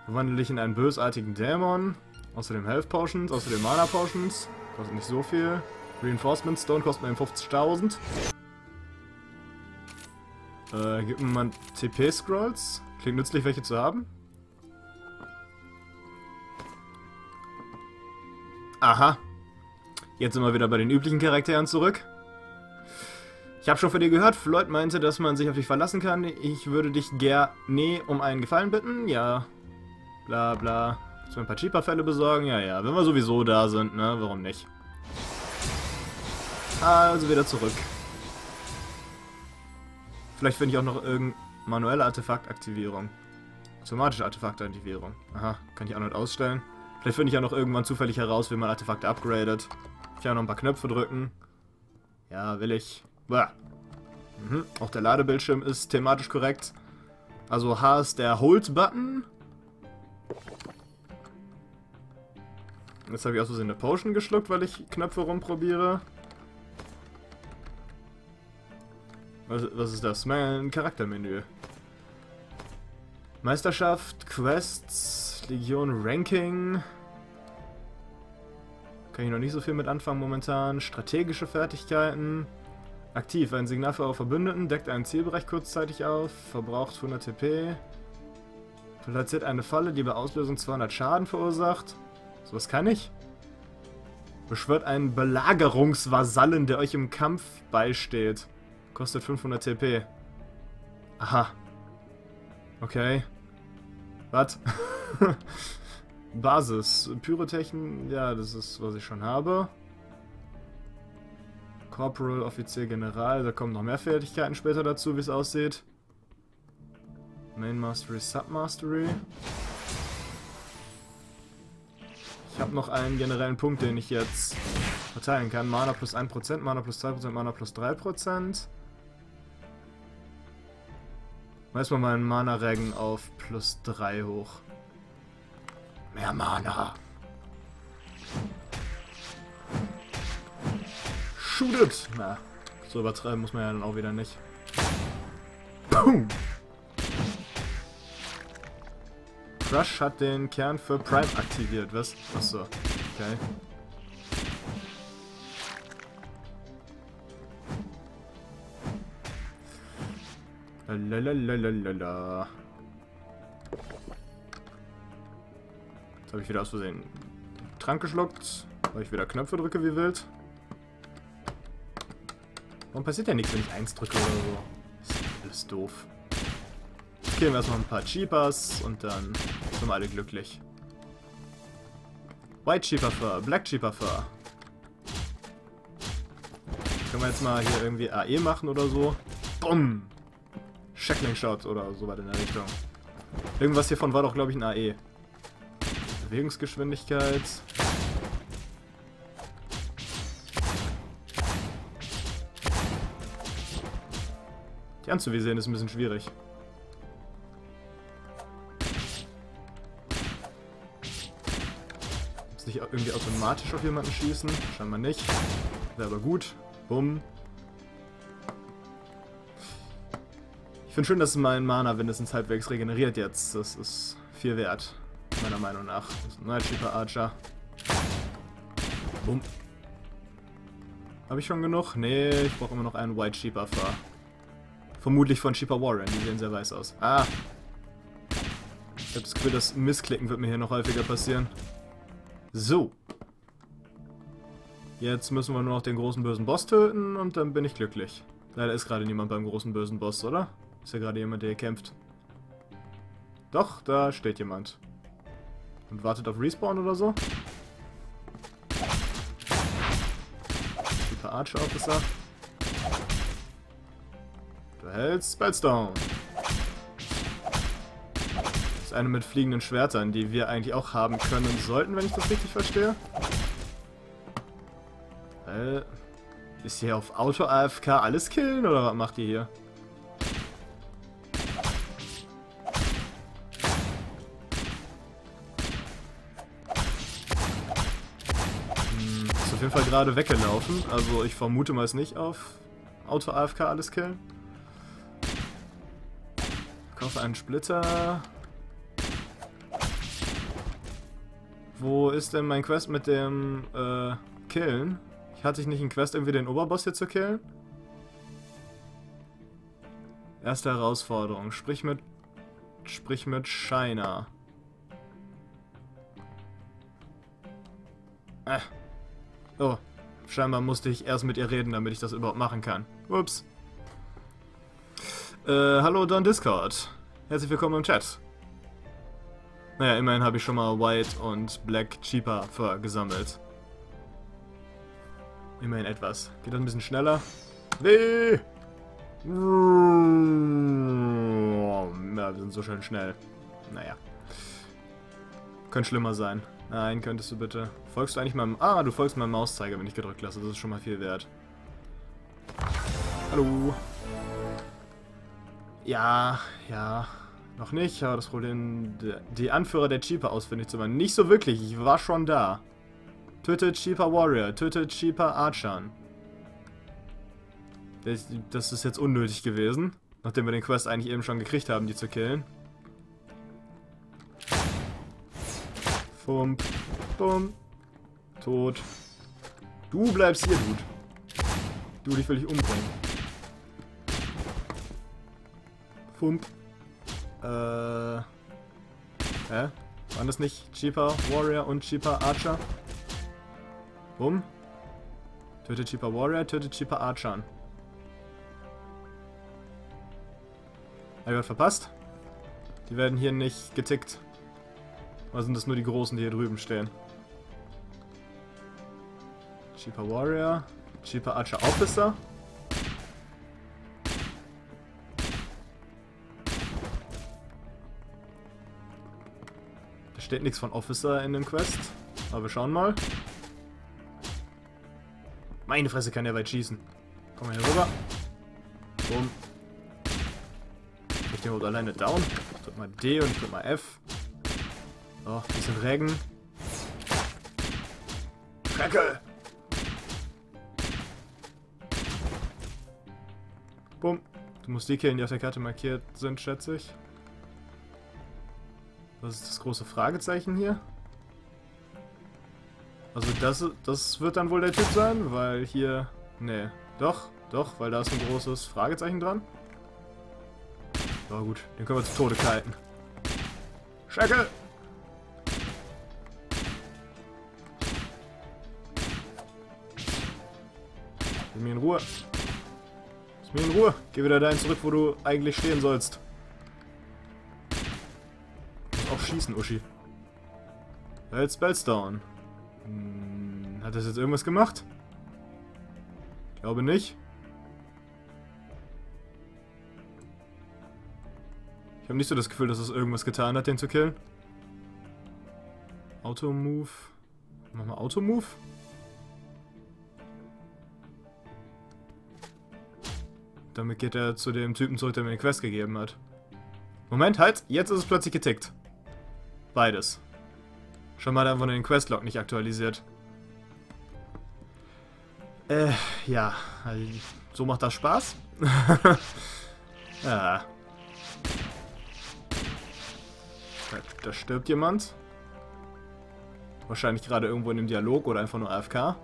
Verwandle dich in einen bösartigen Dämon. Außerdem Health Potions, außerdem Mana Potions. Kostet nicht so viel. Reinforcement Stone kostet mir 50.000. Äh, gib mir mal TP-Scrolls. Klingt nützlich, welche zu haben. Aha. Jetzt sind wir wieder bei den üblichen Charakteren zurück. Ich habe schon von dir gehört, Floyd meinte, dass man sich auf dich verlassen kann. Ich würde dich gerne um einen Gefallen bitten. Ja. Bla bla. Willst du ein paar Cheaper-Fälle besorgen? Ja, ja. Wenn wir sowieso da sind, ne? Warum nicht? Also wieder zurück. Vielleicht finde ich auch noch irgendeine manuelle Artefaktaktivierung. Automatische Artefaktaktivierung. Aha, kann ich auch noch ausstellen. Vielleicht finde ich auch noch irgendwann zufällig heraus, wie man Artefakte upgradet. Ich kann noch ein paar Knöpfe drücken. Ja, will ich. Mhm. Auch der Ladebildschirm ist thematisch korrekt. Also H ist der Hold-Button. Jetzt habe ich aus Versehen eine Potion geschluckt, weil ich Knöpfe rumprobiere. Was, was ist das? Mein Charaktermenü. Meisterschaft, Quests, Legion, Ranking. Kann ich noch nicht so viel mit anfangen momentan. Strategische Fertigkeiten. Aktiv. Ein Signal für eure Verbündeten. Deckt einen Zielbereich kurzzeitig auf. Verbraucht 100 TP. Platziert eine Falle, die bei Auslösung 200 Schaden verursacht. Sowas kann ich. Beschwört einen Belagerungsvasallen, der euch im Kampf beisteht. Kostet 500 TP. Aha. Okay. Was? [laughs] [laughs] Basis. Pyrotechn, ja, das ist, was ich schon habe. Corporal, Offizier, General, da kommen noch mehr Fertigkeiten später dazu, wie es aussieht. Main Mastery, Submastery. Ich habe noch einen generellen Punkt, den ich jetzt verteilen kann. Mana plus 1%, Mana plus 2%, Mana plus 3%. Erstmal meinen Mana-Regen auf plus 3 hoch. Mehr Mana. Shoot it! Na, so übertreiben muss man ja dann auch wieder nicht. Boom! Crush hat den Kern für Prime aktiviert, was? Achso, okay. Lalalala. Jetzt habe ich wieder aus Versehen Trank geschluckt, weil ich wieder Knöpfe drücke wie wild. Warum passiert ja nichts, wenn ich 1 drücke oder so? Das ist alles doof. Killen wir erstmal ein paar Cheapers und dann sind wir alle glücklich. White Cheaper Fur, Black Cheaper Fur. Können wir jetzt mal hier irgendwie AE machen oder so? Bumm! Shackling Shot oder so weit in der Richtung. Irgendwas hiervon war doch, glaube ich, ein AE. Bewegungsgeschwindigkeit. Die anzuvisieren ist ein bisschen schwierig. Muss nicht irgendwie automatisch auf jemanden schießen? Scheinbar nicht. Wäre aber gut. Bumm. Ich finde schön, dass mein Mana mindestens halbwegs regeneriert jetzt. Das ist viel wert, meiner Meinung nach. Night Sheeper Archer. Bumm. Habe ich schon genug? Nee, ich brauche immer noch einen White Sheeper Fur. Vermutlich von Sheeper Warren, die sehen sehr weiß aus. Ah! Ich habe das Gefühl, das Missklicken wird mir hier noch häufiger passieren. So. Jetzt müssen wir nur noch den großen bösen Boss töten und dann bin ich glücklich. Leider ist gerade niemand beim großen bösen Boss, oder? Ist ja gerade jemand, der hier kämpft. Doch, da steht jemand. Und wartet auf Respawn oder so. Super Archer Officer. Du hältst Spellstone. Das ist eine mit fliegenden Schwertern, die wir eigentlich auch haben können sollten, wenn ich das richtig verstehe. Äh, ist hier auf Auto-AFK alles killen oder was macht ihr hier? Gerade weggelaufen. Also ich vermute mal es nicht auf Auto-AFK alles killen. Kaufe einen Splitter. Wo ist denn mein Quest mit dem äh, Killen? Hatte ich nicht einen Quest, irgendwie den Oberboss hier zu killen? Erste Herausforderung. Sprich mit... Sprich mit Shiner. Äh. Oh, scheinbar musste ich erst mit ihr reden, damit ich das überhaupt machen kann. Ups. Äh, hallo Don Discord. Herzlich willkommen im Chat. Naja, immerhin habe ich schon mal White und Black Cheaper für gesammelt. Immerhin etwas. Geht das ein bisschen schneller? Nee! Ja, wir sind so schön schnell. Naja. Könnte schlimmer sein. Nein, könntest du bitte. Folgst du eigentlich meinem... Ah, du folgst meinem Mauszeiger, wenn ich gedrückt lasse. Das ist schon mal viel wert. Hallo. Ja, ja. Noch nicht, aber das Problem... Die Anführer der Cheaper ausfindig zu machen. Nicht so wirklich, ich war schon da. Tötet Cheaper Warrior, tötet Cheaper Archan. Das ist jetzt unnötig gewesen. Nachdem wir den Quest eigentlich eben schon gekriegt haben, die zu killen. Fump. Bumm. Tot. Du bleibst hier, Dude. Du, dich will ich umbringen. Fump. Äh. Hä? Waren das nicht Cheaper Warrior und Cheaper Archer? Bumm. Tötet Cheaper Warrior, tötet Cheaper Archer. Er wird verpasst. Die werden hier nicht getickt. Oder sind das nur die Großen, die hier drüben stehen? Cheaper Warrior. Cheaper Archer Officer. Da steht nichts von Officer in dem Quest. Aber wir schauen mal. Meine Fresse kann der weit schießen. Komm mal hier rüber. Boom. Ich den überhaupt alleine down? Ich drück mal D und ich drück mal F. So, bisschen Regen. Schrecke! Bumm. Du musst die killen, die auf der Karte markiert sind, schätze ich. Was ist das große Fragezeichen hier? Also das, das wird dann wohl der Typ sein, weil hier... Nee, doch, doch, weil da ist ein großes Fragezeichen dran. So gut, den können wir zu Tode kalten. Schecke! Mir in Ruhe. Lass mir in Ruhe. Geh wieder dahin zurück, wo du eigentlich stehen sollst. Auch schießen, Uschi. Held Spellstone. Hm, hat das jetzt irgendwas gemacht? Glaube nicht. Ich habe nicht so das Gefühl, dass es irgendwas getan hat, den zu killen. Auto-Move. Mach mal Auto-Move. Damit geht er zu dem Typen zurück, der mir den Quest gegeben hat. Moment, halt. Jetzt ist es plötzlich getickt. Beides. Schon mal einfach den Questlog nicht aktualisiert. Äh, ja. So macht das Spaß. [laughs] ja. Da stirbt jemand. Wahrscheinlich gerade irgendwo in dem Dialog oder einfach nur AFK.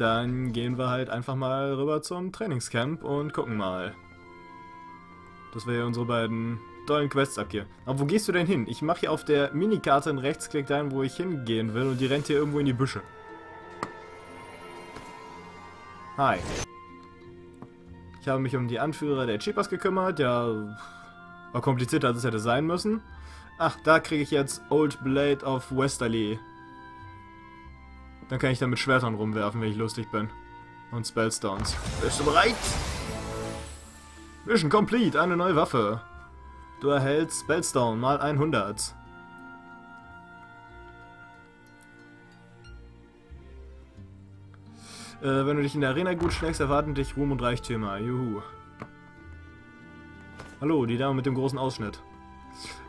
Dann gehen wir halt einfach mal rüber zum Trainingscamp und gucken mal. Das wäre ja unsere beiden tollen Quests ab hier. Aber wo gehst du denn hin? Ich mache hier auf der Minikarte einen Rechtsklick dahin, wo ich hingehen will und die rennt hier irgendwo in die Büsche. Hi. Ich habe mich um die Anführer der Cheapers gekümmert. Ja, war komplizierter, als es hätte sein müssen. Ach, da kriege ich jetzt Old Blade of Westerly. Dann kann ich da mit Schwertern rumwerfen, wenn ich lustig bin. Und Spellstones. Bist du bereit? Mission complete, eine neue Waffe. Du erhältst Spellstone mal 100. Äh, wenn du dich in der Arena gut schlägst, erwarten dich Ruhm und Reichtümer. Juhu. Hallo, die Dame mit dem großen Ausschnitt.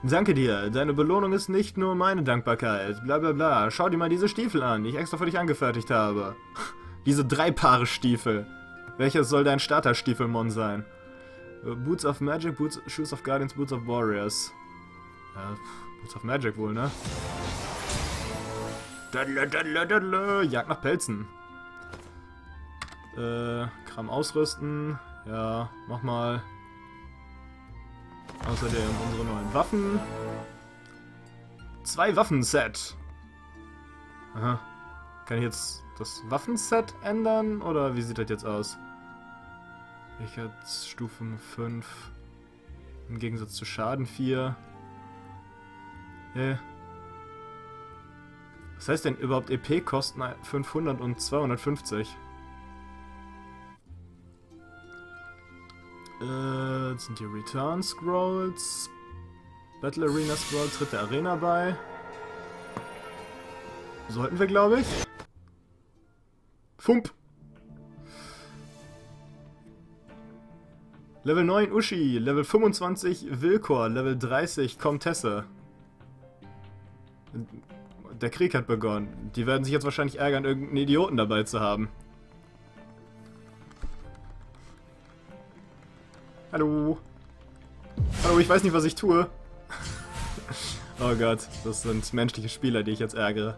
Danke dir. Deine Belohnung ist nicht nur meine Dankbarkeit. Bla bla bla. Schau dir mal diese Stiefel an, die ich extra für dich angefertigt habe. [laughs] diese drei Paare Stiefel. Welches soll dein Starter-Stiefelmon sein? Äh, Boots of Magic, Boots, Shoes of Guardians, Boots of Warriors. Ja, Boots of Magic wohl, ne? Daddle, daddle, daddle. Jagd nach Pelzen. Äh, Kram ausrüsten. Ja, mach mal. Außerdem unsere neuen Waffen. Zwei Waffenset. Aha. Kann ich jetzt das Waffenset ändern? Oder wie sieht das jetzt aus? Stufen 5. Im Gegensatz zu Schaden 4. Äh. Was heißt denn überhaupt EP kosten 500 und 250? Äh, sind die Return Scrolls. Battle Arena Scroll tritt der Arena bei. Sollten wir, glaube ich. Fump. Level 9 Uschi, Level 25 Wilkor, Level 30 Comtesse. Der Krieg hat begonnen. Die werden sich jetzt wahrscheinlich ärgern, irgendeinen Idioten dabei zu haben. Hallo. Hallo, ich weiß nicht, was ich tue. [laughs] oh Gott, das sind menschliche Spieler, die ich jetzt ärgere.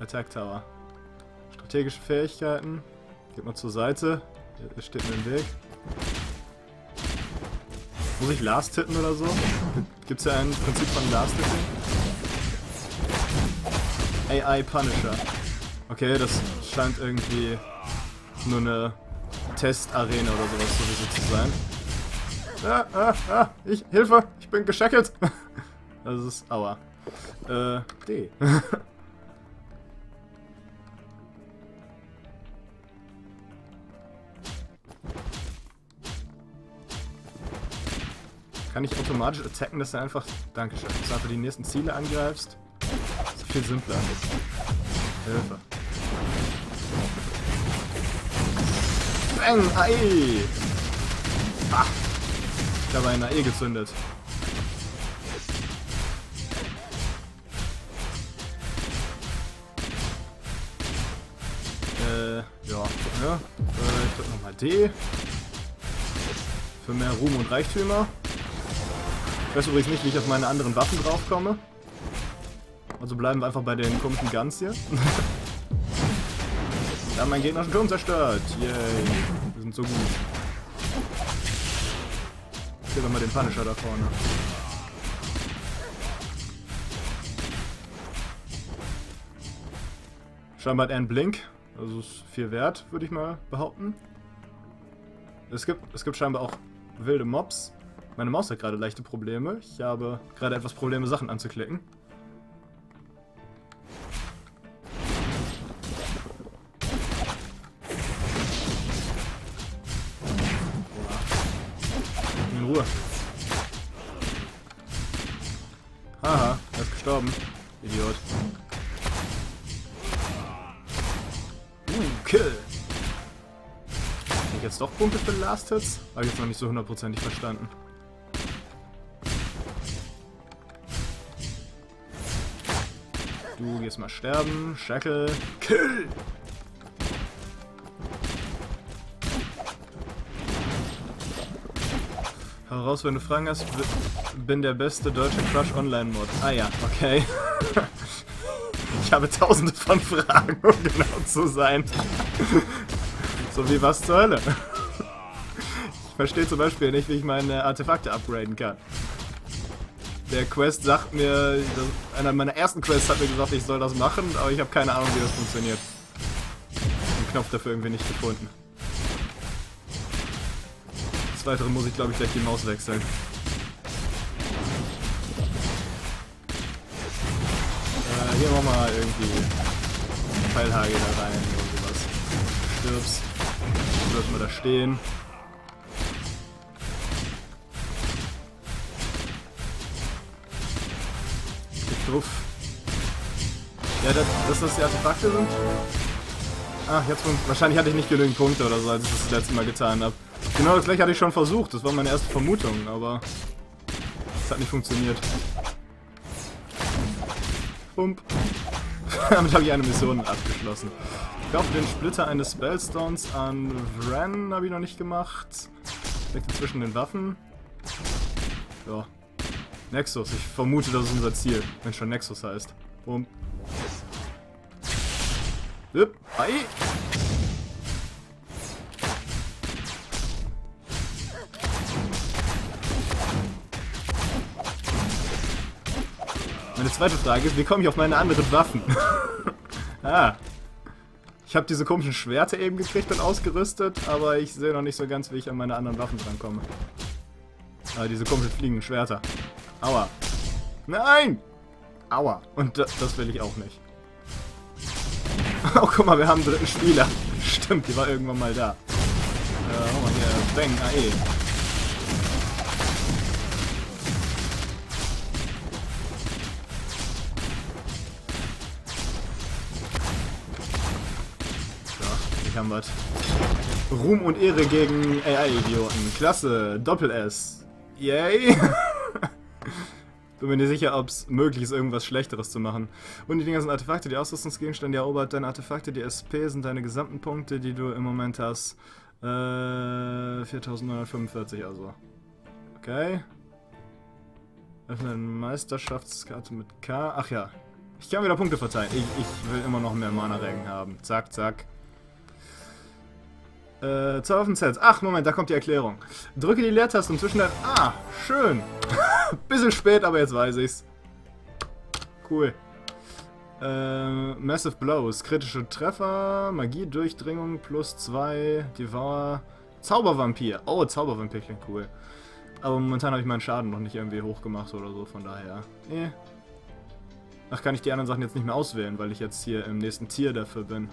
Attack Tower. Strategische Fähigkeiten. Geht mal zur Seite. Er steht mir im Weg. Muss ich Last hitten oder so? [laughs] Gibt es ja ein Prinzip von Last Hitting? AI Punisher. Okay, das scheint irgendwie nur eine Testarena oder sowas sowieso zu sein. Ah, ah, ah, ich, Hilfe, ich bin geschackelt. [laughs] Das ist, aua. Äh, D. [laughs] Kann ich automatisch attacken, dass du einfach... Dankeschön. Dass du einfach die nächsten Ziele angreifst. Das ist viel simpler. Hilfe. Bang! AE! Ah! Ich habe eine AE gezündet. Äh, ja. ja. Äh, ich drück nochmal D. Für mehr Ruhm und Reichtümer. Ich weiß übrigens nicht, wie ich auf meine anderen Waffen draufkomme. Also bleiben wir einfach bei den komischen Guns hier. [laughs] Wir haben meinen gegnerischen Turm zerstört. Yay. Wir sind so gut. Ich will mal den Punisher da vorne. Scheinbar hat er einen Blink. Also ist viel wert, würde ich mal behaupten. Es gibt, es gibt scheinbar auch wilde Mobs. Meine Maus hat gerade leichte Probleme. Ich habe gerade etwas Probleme, Sachen anzuklicken. Ruhe. Haha, er ist gestorben. Idiot. Uh, Kill. Bin ich jetzt doch Punkte für Last Hits? Habe ich jetzt noch nicht so hundertprozentig verstanden. Du gehst mal sterben. Shackle. Kill! Heraus, wenn du Fragen hast, bin der beste deutsche Crush Online Mod. Ah ja, okay. [laughs] ich habe tausende von Fragen, um genau zu sein. so wie was zur Hölle? ich verstehe zum Beispiel nicht, wie ich meine Artefakte upgraden kann der Quest sagt mir, einer meiner ersten Quests hat mir gesagt, ich soll das machen, aber ich habe keine Ahnung, wie das funktioniert. Den Knopf dafür irgendwie nicht gefunden. Des Weiteren muss ich, glaube ich, gleich die Maus wechseln. Äh, hier machen wir irgendwie Pfeilhagel da rein oder sowas. Stirbst. Wirst mal da stehen. drauf. Ja, das, dass das die Artefakte sind? Ach, jetzt wahrscheinlich hatte ich nicht genügend Punkte oder so, als ich das, das letzte Mal getan habe. Genau das gleiche hatte ich schon versucht, das war meine erste Vermutung, aber es hat nicht funktioniert. Pump. [laughs] Damit habe ich eine Mission abgeschlossen. Ich kaufe den Splitter eines Spellstones an Vran, habe ich noch nicht gemacht. Steckt zwischen den Waffen. Ja, Nexus. Ich vermute, das ist unser Ziel, wenn schon Nexus heißt. Boom. Hüpp. Hi. Meine zweite Frage ist, wie komme ich auf meine anderen Waffen? [laughs] ah. Ich habe diese komischen Schwerter eben gekriegt und ausgerüstet, aber ich sehe noch nicht so ganz, wie ich an meine anderen Waffen drankomme. Ah, diese komischen fliegenden Schwerter. Aua. Nein! Aua. Und das, das will ich auch nicht. [laughs] Oh, guck mal, wir haben einen dritten Spieler. [laughs] Stimmt, die war irgendwann mal da. Äh, oh mal hier. Bang, AE. So, ich haben was. Ruhm und Ehre gegen AI-Idioten. Klasse. Doppel-S. Yay. [laughs] Bin mir nicht sicher, ob es möglich ist, irgendwas Schlechteres zu machen. Und die Dinger sind Artefakte, die Ausrüstungsgegenstände erobert deine Artefakte, die SP sind deine gesamten Punkte, die du im Moment hast. Äh, 4945 also. Okay. Öffne eine Meisterschaftskarte mit K. Ach ja. Ich kann wieder Punkte verteilen. Ich, ich will immer noch mehr Mana-Regen haben. Zack, zack. Äh, zwei Waffensets. Ach, Moment, da kommt die Erklärung. Drücke die Leertaste und zwischen der... Ah, schön. [laughs] Bisschen spät, aber jetzt weiß ich's. Cool. Äh, Massive Blows, kritische Treffer, Magie-Durchdringung plus 2, Devour, Zaubervampir. Oh, Zaubervampir klingt cool. Aber momentan habe ich meinen Schaden noch nicht irgendwie hochgemacht oder so, von daher. Eh. Ach, kann ich die anderen Sachen jetzt nicht mehr auswählen, weil ich jetzt hier im nächsten Tier dafür bin.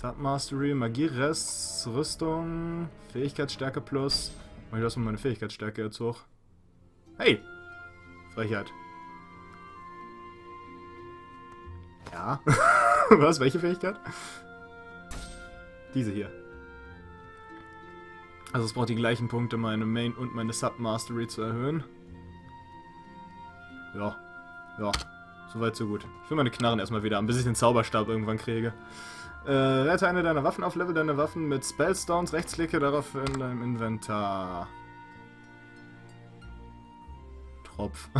Submastery, Magie-Rest, Rüstung, Fähigkeitsstärke plus. Mach ich das mal meine Fähigkeitsstärke jetzt hoch. Hey! Frechheit. Ja. [laughs] Was? Welche Fähigkeit? Diese hier. Also es braucht die gleichen Punkte, meine Main- und meine Sub-Mastery zu erhöhen. Ja. Ja. Soweit, so gut. Ich will meine Knarren erstmal wieder haben, bis ich den Zauberstab irgendwann kriege. Äh, rette eine deiner Waffen auf Level deine Waffen mit Spellstones. Rechtsklicke darauf in deinem Inventar. Tropf.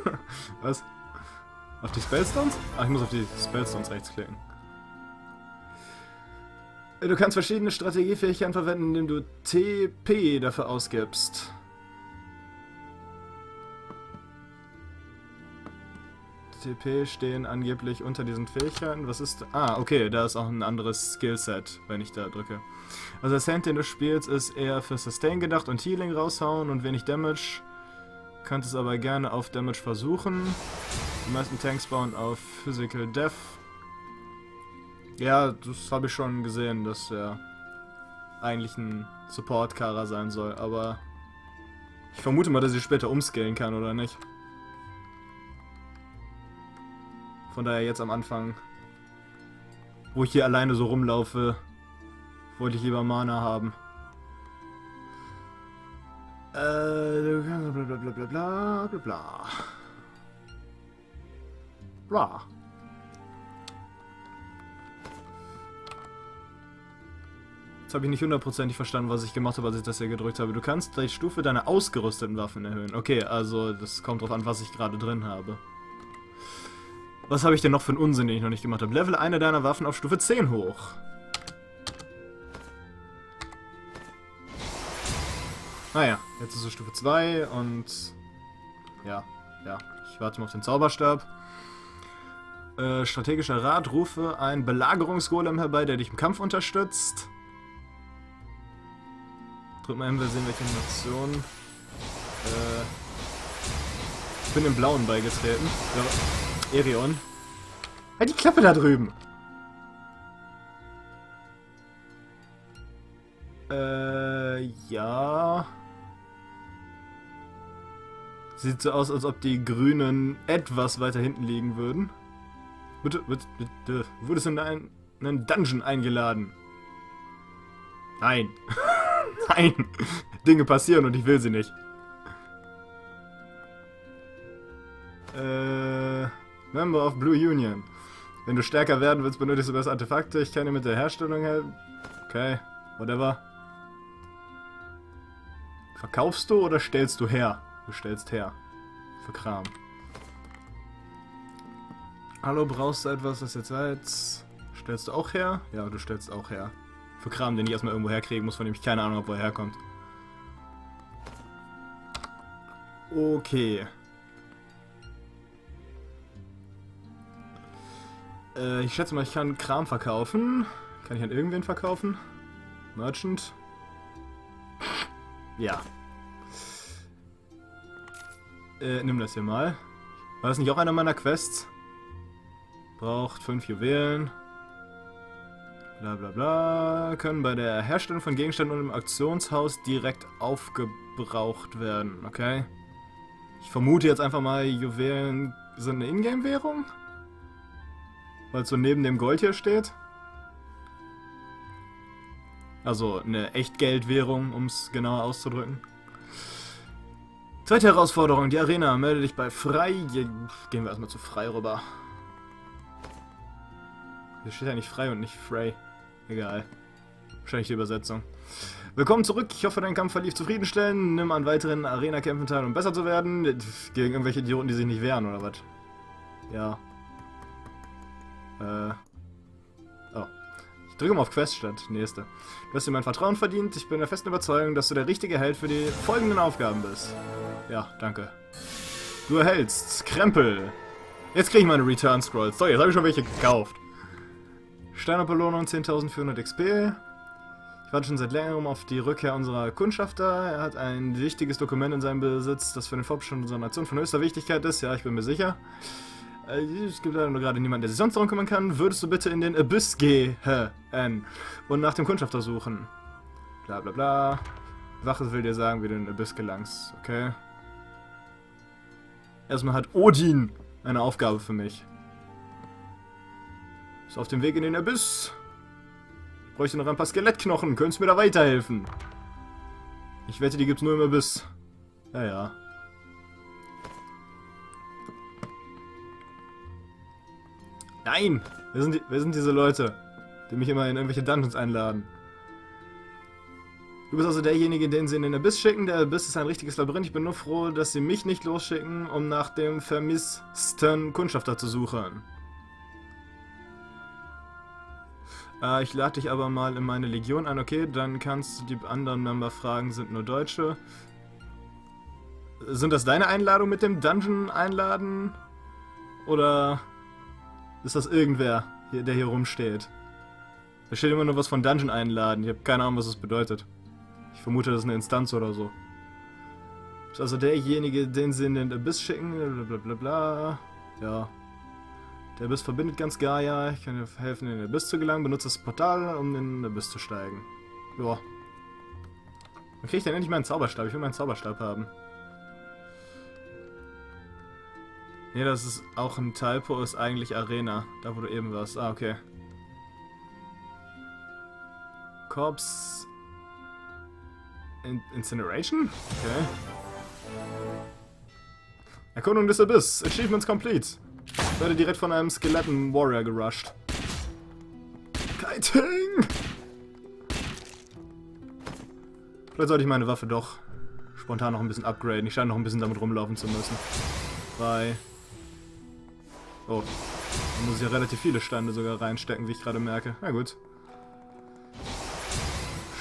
[laughs] Was? Auf die Spellstones? Ach, ich muss auf die Spellstones rechtsklicken. Du kannst verschiedene Strategiefähigkeiten verwenden, indem du TP dafür ausgibst. TP stehen angeblich unter diesen Fähigkeiten. Was ist... Ah, okay, da ist auch ein anderes Skillset, wenn ich da drücke. Also der Sand, den du spielst, ist eher für Sustain gedacht und Healing raushauen und wenig Damage. Könntest es aber gerne auf Damage versuchen. Die meisten Tanks bauen auf Physical Death. Ja, das habe ich schon gesehen, dass er eigentlich ein Support-Kara sein soll, aber ich vermute mal, dass ich später umscalen kann, oder nicht? Von daher jetzt am Anfang, wo ich hier alleine so rumlaufe, wollte ich lieber Mana haben. Äh, bla bla bla bla bla bla bla. Jetzt habe ich nicht hundertprozentig verstanden, was ich gemacht habe, als ich das hier gedrückt habe. Du kannst die Stufe deiner ausgerüsteten Waffen erhöhen. Okay, also das kommt drauf an, was ich gerade drin habe. Was habe ich denn noch für einen Unsinn, den ich noch nicht gemacht habe? Level eine deiner Waffen auf Stufe 10 hoch. Naja, jetzt ist es Stufe 2 und... Ja, ja. Ich warte mal auf den Zauberstab. Äh, strategischer Rat, rufe ein Belagerungsgolem herbei, der dich im Kampf unterstützt. Drück mal hin, wir sehen, welche Nation. Äh, ich bin im Blauen beigetreten. Ja, Erion. Halt die Klappe da drüben! Äh, ja... Sieht so aus, als ob die Grünen etwas weiter hinten liegen würden. Bitte, bitte, bitte. Wurdest du in einen, in einen Dungeon eingeladen? Nein. [laughs] Nein. Dinge passieren und ich will sie nicht. Äh, Member of Blue Union. Wenn du stärker werden willst, benötigst du das Artefakte. Ich kann dir mit der Herstellung helfen. Okay, whatever. Verkaufst du oder stellst du her? Du stellst her. Für Kram. Hallo, brauchst du etwas, das jetzt Zeit? Stellst du auch her? Ja, du stellst auch her. Für Kram, den ich erstmal irgendwo herkriegen muss, von dem ich keine Ahnung habe, wo er herkommt. Okay. Äh, ich schätze mal, ich kann Kram verkaufen. Kann ich an irgendwen verkaufen? Merchant? Ja. Äh, nimm das hier mal. War das nicht auch einer meiner Quests? Braucht fünf Juwelen. Bla bla bla. Können bei der Herstellung von Gegenständen und im Auktionshaus direkt aufgebraucht werden. Okay. Ich vermute jetzt einfach mal, Juwelen sind eine Ingame-Währung? Weil es so neben dem Gold hier steht. Also eine Echtgeldwährung, um es genauer auszudrücken. Zweite Herausforderung, die Arena. Melde dich bei Frei. Gehen wir erstmal zu Frei rüber. Hier steht ja nicht Frei und nicht Frey. Egal. Wahrscheinlich die Übersetzung. Willkommen zurück. Ich hoffe, dein Kampf verlief zufriedenstellend. Nimm an weiteren Arena-Kämpfen teil, um besser zu werden. Gegen irgendwelche Idioten, die sich nicht wehren, oder was? Ja. Äh. Oh. Ich drücke mal auf Quest statt. Nächste. Du hast dir mein Vertrauen verdient. Ich bin der festen Überzeugung, dass du der richtige Held für die folgenden Aufgaben bist. Ja, danke. Du erhältst Krempel. Jetzt kriege ich meine Return Scrolls. So, jetzt habe ich schon welche gekauft. Steinerbelohnung 10.400 XP. Ich warte schon seit längerem auf die Rückkehr unserer Kundschafter. Er hat ein wichtiges Dokument in seinem Besitz, das für den Fortbestand unserer Nation von höchster Wichtigkeit ist. Ja, ich bin mir sicher. Äh, es gibt leider nur gerade niemanden, der sich sonst darum kümmern kann. Würdest du bitte in den Abyss gehen und nach dem Kundschafter suchen? Bla bla bla. Wache will dir sagen, wie du in den Abyss gelangst. Okay. Erstmal hat Odin eine Aufgabe für mich. Ist auf dem Weg in den Abyss. Ich bräuchte noch ein paar Skelettknochen. Könntest mir da weiterhelfen? Ich wette, die gibt's nur im Abyss. Ja, ja. Nein! Wer sind, die, wer sind diese Leute, die mich immer in irgendwelche Dungeons einladen? Du bist also derjenige, den sie in den Abyss schicken. Der Abyss ist ein richtiges Labyrinth. Ich bin nur froh, dass sie mich nicht losschicken, um nach dem vermissten Kundschafter zu suchen. Äh, ich lade dich aber mal in meine Legion ein. Okay, dann kannst du die anderen Member fragen, sind nur Deutsche. Sind das deine Einladungen mit dem Dungeon einladen? Oder ist das irgendwer, der hier rumsteht? Da steht immer nur was von Dungeon einladen. Ich habe keine Ahnung, was das bedeutet. Ich vermute, das ist eine Instanz oder so. Ist also derjenige, den sie in den Abyss schicken, blablabla. Ja. Der Abyss verbindet ganz Gaia. Ich kann dir helfen, in den Abyss zu gelangen. Benutze das Portal, um in den Abyss zu steigen. Ja. Dann kriege ich dann endlich meinen Zauberstab. Ich will meinen Zauberstab haben. Ne, das ist auch ein Typo, ist eigentlich Arena. Da wo du eben warst. Ah, okay. Corps... In Incineration? Okay. Erkundung des Abyss. Achievements complete. Ich werde direkt von einem Skeletten-Warrior gerusht. Kiting! Vielleicht sollte ich meine Waffe doch spontan noch ein bisschen upgraden. Ich scheine noch ein bisschen damit rumlaufen zu müssen. Drei. Oh. Da muss ich ja relativ viele Steine sogar reinstecken, wie ich gerade merke. Na gut.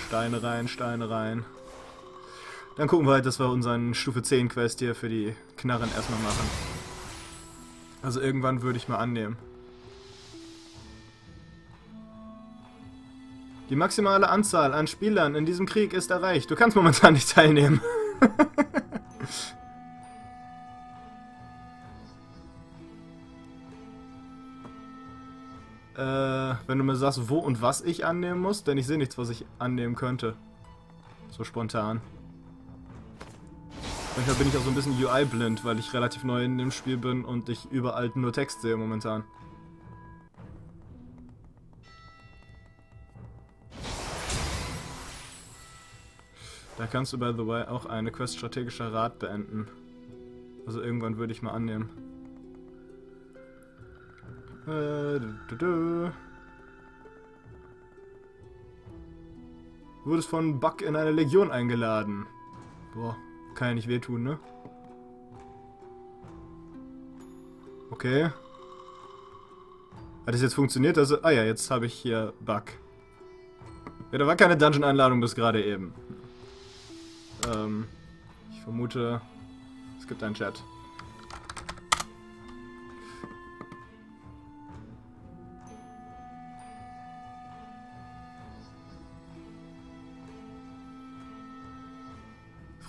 Steine rein, Steine rein. Dann gucken wir halt, dass wir unseren Stufe 10 Quest hier für die Knarren erstmal machen. Also irgendwann würde ich mal annehmen. Die maximale Anzahl an Spielern in diesem Krieg ist erreicht. Du kannst momentan nicht teilnehmen. [laughs] Äh, wenn du mir sagst, wo und was ich annehmen muss, denn ich sehe nichts, was ich annehmen könnte. So spontan. Manchmal bin ich auch so ein bisschen UI-blind, weil ich relativ neu in dem Spiel bin und ich überall nur Text sehe momentan. Da kannst du, by the way, auch eine Quest strategischer Rat beenden. Also irgendwann würde ich mal annehmen. Äh, du, du, du. Wurdest von Buck in eine Legion eingeladen. Boah, kann ja nicht wehtun, ne? Okay. Hat das jetzt funktioniert? Also, ah ja, jetzt habe ich hier Buck. Ja, da war keine Dungeon-Einladung bis gerade eben. Ähm, ich vermute, es gibt einen Chat.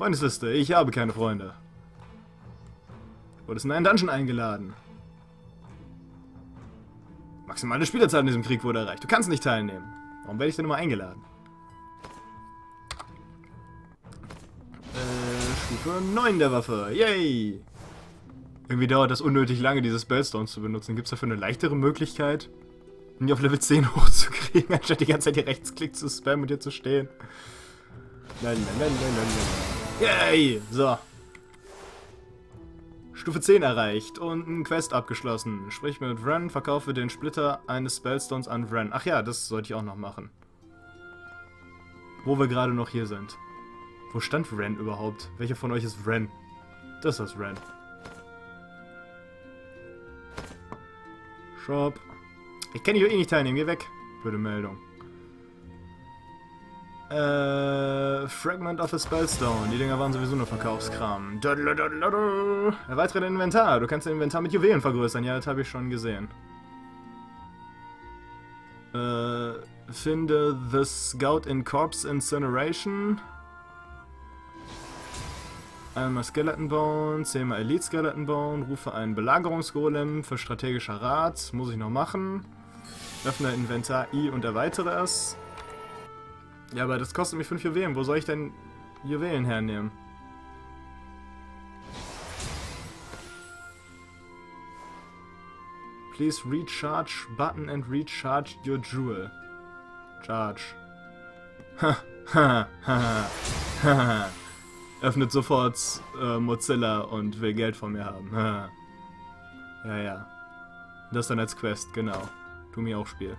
Freundesliste, ich habe keine Freunde. Wurdest in einen Dungeon eingeladen. Maximale Spielerzahl in diesem Krieg wurde erreicht. Du kannst nicht teilnehmen. Warum werde ich denn immer eingeladen? Äh, Stufe 9 der Waffe. Yay! Irgendwie dauert das unnötig lange, diese Spellstones zu benutzen. Gibt es dafür eine leichtere Möglichkeit, um die auf Level 10 [laughs] hochzukriegen, anstatt die ganze Zeit hier Rechtsklick zu spammen und hier zu stehen? Lalalala. Yay! So. Stufe 10 erreicht und ein Quest abgeschlossen. Sprich mit Vren, verkaufe den Splitter eines Spellstones an Vren. Ach ja, das sollte ich auch noch machen. Wo wir gerade noch hier sind. Wo stand Vren überhaupt? Welcher von euch ist Vren? Das ist Vren. Shop. Ich kann hier eh nicht teilnehmen, geh weg. Blöde Meldung. Äh, Fragment of a Spellstone. Die Dinger waren sowieso nur Verkaufskram. Erweitere dein Inventar. Du kannst dein Inventar mit Juwelen vergrößern. Ja, das habe ich schon gesehen. Äh, finde The Scout in Corpse Incineration. Einmal Skeleton Bone, zehnmal Elite Skeleton Bone, rufe einen Belagerungsgolem für strategischer Rat. Muss ich noch machen. Öffne Inventar I und erweitere es. Ja, aber das kostet mich 5 Juwelen. Wo soll ich denn Juwelen hernehmen? Please recharge button and recharge your jewel. Charge. [laughs] Öffnet sofort äh, Mozilla und will Geld von mir haben. [laughs] ja, ja. Das dann als Quest, genau. Tu mir auch Spiel.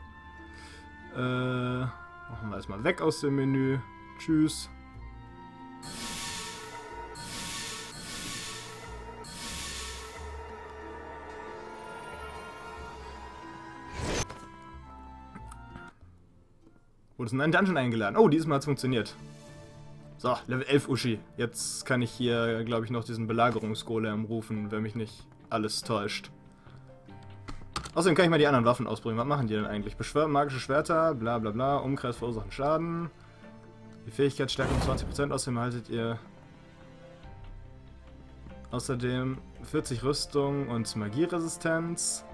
Äh... Machen wir erstmal weg aus dem Menü. Tschüss. Wurde in einen Dungeon eingeladen. Oh, diesmal hat es funktioniert. So, Level 11 Uschi. Jetzt kann ich hier, glaube ich, noch diesen Belagerungsgolem rufen, wenn mich nicht alles täuscht. Außerdem kann ich mal die anderen Waffen ausprobieren. Was machen die denn eigentlich? Beschwören magische Schwerter, bla bla bla, Umkreis verursachen Schaden. Die Fähigkeit stärkt um 20%, außerdem haltet ihr außerdem 40 Rüstung und Magieresistenz.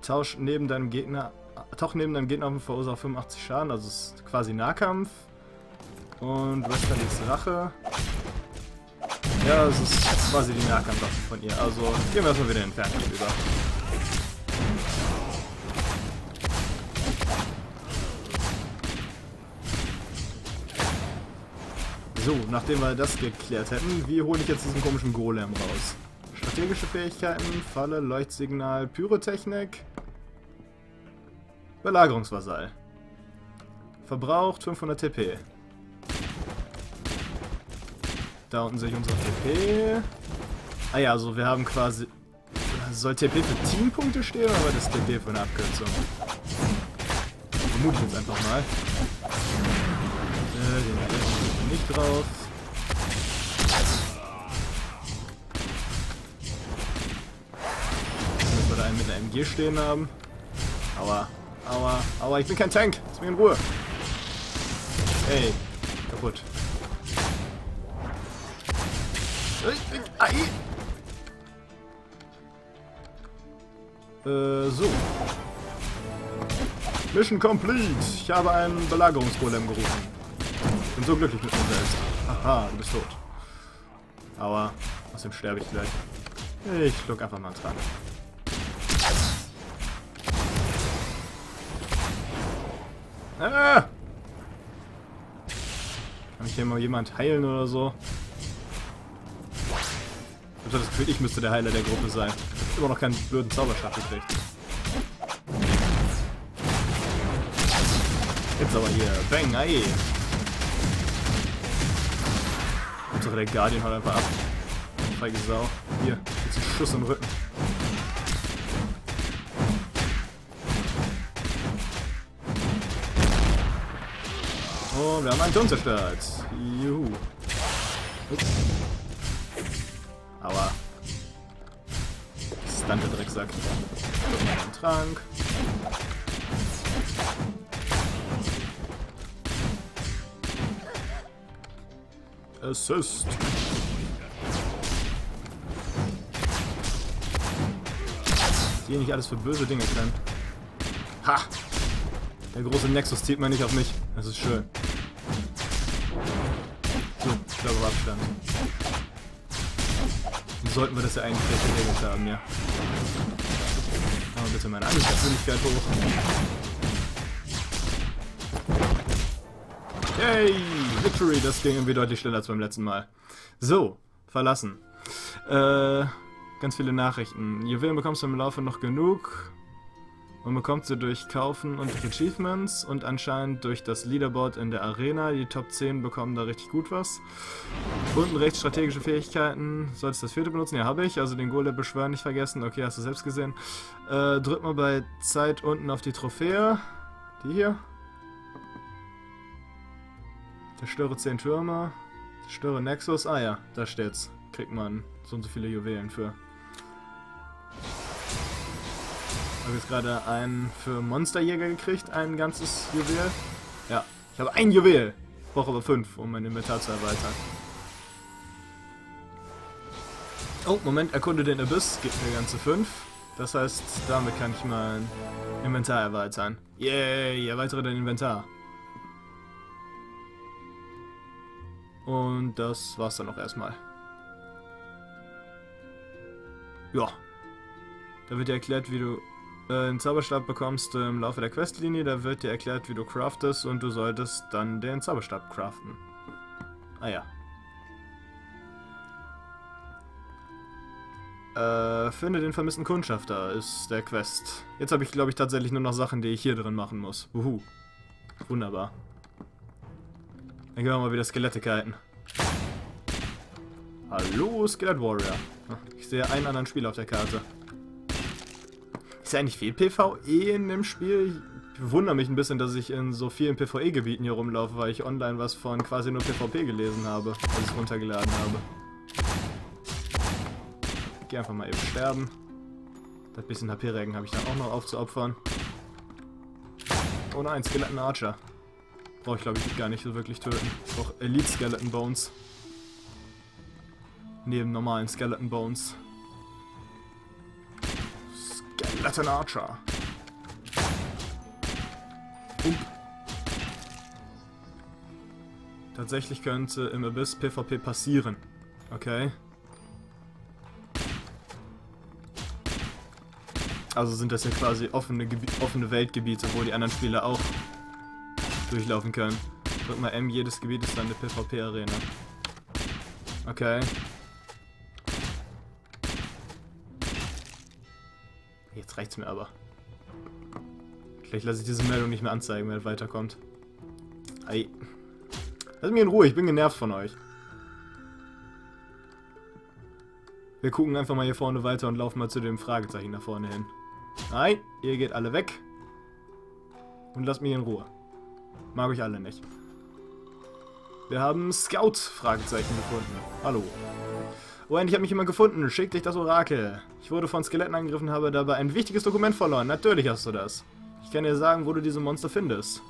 Tausch neben deinem Gegner, tauch neben deinem Gegner auf und verursacht 85 Schaden, also ist quasi Nahkampf. Und Westerlings Rache. Ja, das ist quasi die Nahkampfwaffe von ihr. Also gehen wir erstmal wieder in den Fernkampf. So, nachdem wir das geklärt hätten, wie hole ich jetzt diesen komischen Golem raus? Strategische Fähigkeiten, Falle, Leuchtsignal, Pyrotechnik. Belagerungsvasall. Verbraucht 500 TP. Da unten sehe ich unsere TP. Ah ja, also wir haben quasi... Soll TP für Teampunkte stehen oder das TP für eine Abkürzung? Vermute ich jetzt einfach mal. Drauf. Dass wir einen mit einer MG stehen haben. Aua, aua, aua, ich bin kein Tank. Lass mich in Ruhe. Ey, kaputt. Äh, so. Mission complete. Ich habe einen Belagerungsgolem gerufen bin so glücklich mit mir selbst. Haha, du bist tot. Aua. Außerdem sterbe ich gleich. Ich schluck einfach mal Trank. Ah! Kann mich hier mal jemand heilen oder so? Ich habe das Gefühl, ich müsste der Heiler der Gruppe sein. Ich habe immer noch keinen blöden Zauberstab gekriegt. Jetzt aber hier. Bang, ei. Hauptsache der Guardian haut einfach ab. Feige Sau. Hier, jetzt ein Schuss im Rücken. Oh, wir haben einen Turm zerstört. Juhu. Ups. Aua. Stante Drecksack. Trank. Assist. Die nicht alles für böse Dinge können. Ha! Der große Nexus zieht man nicht auf mich. Das ist schön. So, ich glaube Abstand. Sollten wir das ja eigentlich gleich geregelt haben, ja. Wir bitte meine Angriffsgeschwindigkeit hoch. Yay! Victory! Das ging irgendwie deutlich schneller als beim letzten Mal. So, verlassen. Äh, ganz viele Nachrichten. Juwelen bekommst du im Laufe noch genug. Man bekommt sie durch Kaufen und Achievements und anscheinend durch das Leaderboard in der Arena. Die Top 10 bekommen da richtig gut was. Unten rechts strategische Fähigkeiten. Solltest du das vierte benutzen? Ja, habe ich. Also den Golem beschwören nicht vergessen. Okay, hast du selbst gesehen. Äh, drück mal bei Zeit unten auf die Trophäe. Die hier. Zerstöre 10 Türme. Zerstöre Nexus. Ah ja, da steht's. Kriegt man so und so viele Juwelen für. Habe jetzt gerade einen für Monsterjäger gekriegt, ein ganzes Juwel. Ja, ich habe ein Juwel. Ich brauche aber fünf, um mein Inventar zu erweitern. Oh, Moment, erkunde den Abyss, gibt mir ganze fünf. Das heißt, damit kann ich mein Inventar erweitern. Yay, erweitere dein Inventar. Und das war's dann auch erstmal. Ja. Da wird dir erklärt, wie du äh, einen Zauberstab bekommst im Laufe der Questlinie. Da wird dir erklärt, wie du craftest und du solltest dann den Zauberstab craften. Ah ja. Äh, finde den vermissten Kundschafter ist der Quest. Jetzt habe ich, glaube ich, tatsächlich nur noch Sachen, die ich hier drin machen muss. Wuhu. Wunderbar. Dann gehen wir mal wieder Skelette kiten. Hallo, Skelett Warrior. Ich sehe einen anderen Spieler auf der Karte. Ist ja eigentlich viel PvE in dem Spiel? Ich wundere mich ein bisschen, dass ich in so vielen PvE-Gebieten hier rumlaufe, weil ich online was von quasi nur PvP gelesen habe, als ich runtergeladen habe. Ich gehe einfach mal eben sterben. Das bisschen HP-Regen habe ich dann auch noch aufzuopfern. Oh nein, Skeleton Archer. Brauche ich glaube ich gar nicht so wirklich töten. Ich brauche Elite Skeleton Bones. Neben normalen Skeleton Bones. Skeleton Archer. Ump. Tatsächlich könnte im Abyss PvP passieren. Okay. Also sind das ja quasi offene, offene Weltgebiete, wo die anderen Spieler auch durchlaufen können. Drück mal M, jedes Gebiet ist dann eine PvP-Arena. Okay. Jetzt reicht's mir aber. Vielleicht lasse ich diese Meldung nicht mehr anzeigen, wenn er weiterkommt. Ei. Lass mich in Ruhe, ich bin genervt von euch. Wir gucken einfach mal hier vorne weiter und laufen mal zu dem Fragezeichen da vorne hin. Nein, ihr geht alle weg. Und lasst mich in Ruhe. Mag euch alle nicht. Wir haben Scout-Fragezeichen gefunden. Hallo. Oh, endlich hat mich jemand gefunden. Schick dich das Orakel. Ich wurde von Skeletten angegriffen, habe dabei ein wichtiges Dokument verloren. Natürlich hast du das. Ich kann dir sagen, wo du diese Monster findest.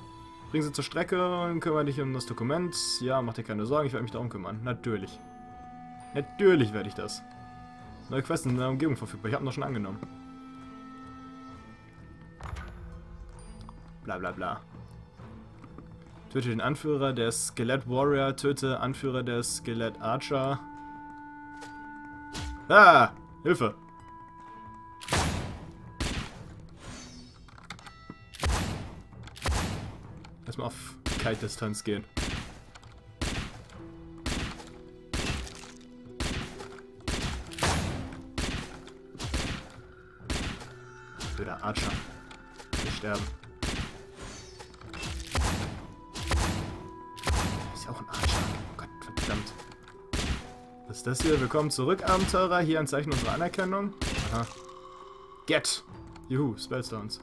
Bring sie zur Strecke und kümmere dich um das Dokument. Ja, mach dir keine Sorgen, ich werde mich darum kümmern. Natürlich. Natürlich werde ich das. Neue Quests in der Umgebung verfügbar. Ich habe noch schon angenommen. Bla bla bla. Töte den Anführer der Skelett Warrior, töte Anführer der Skelett Archer. Ah! Hilfe! Erstmal auf Kite-Distanz gehen. Wieder Archer. Wir sterben. Ist das hier? Willkommen zurück, Abenteurer. Hier ein Zeichen unserer Anerkennung. Aha. Get! Juhu, Spellstones.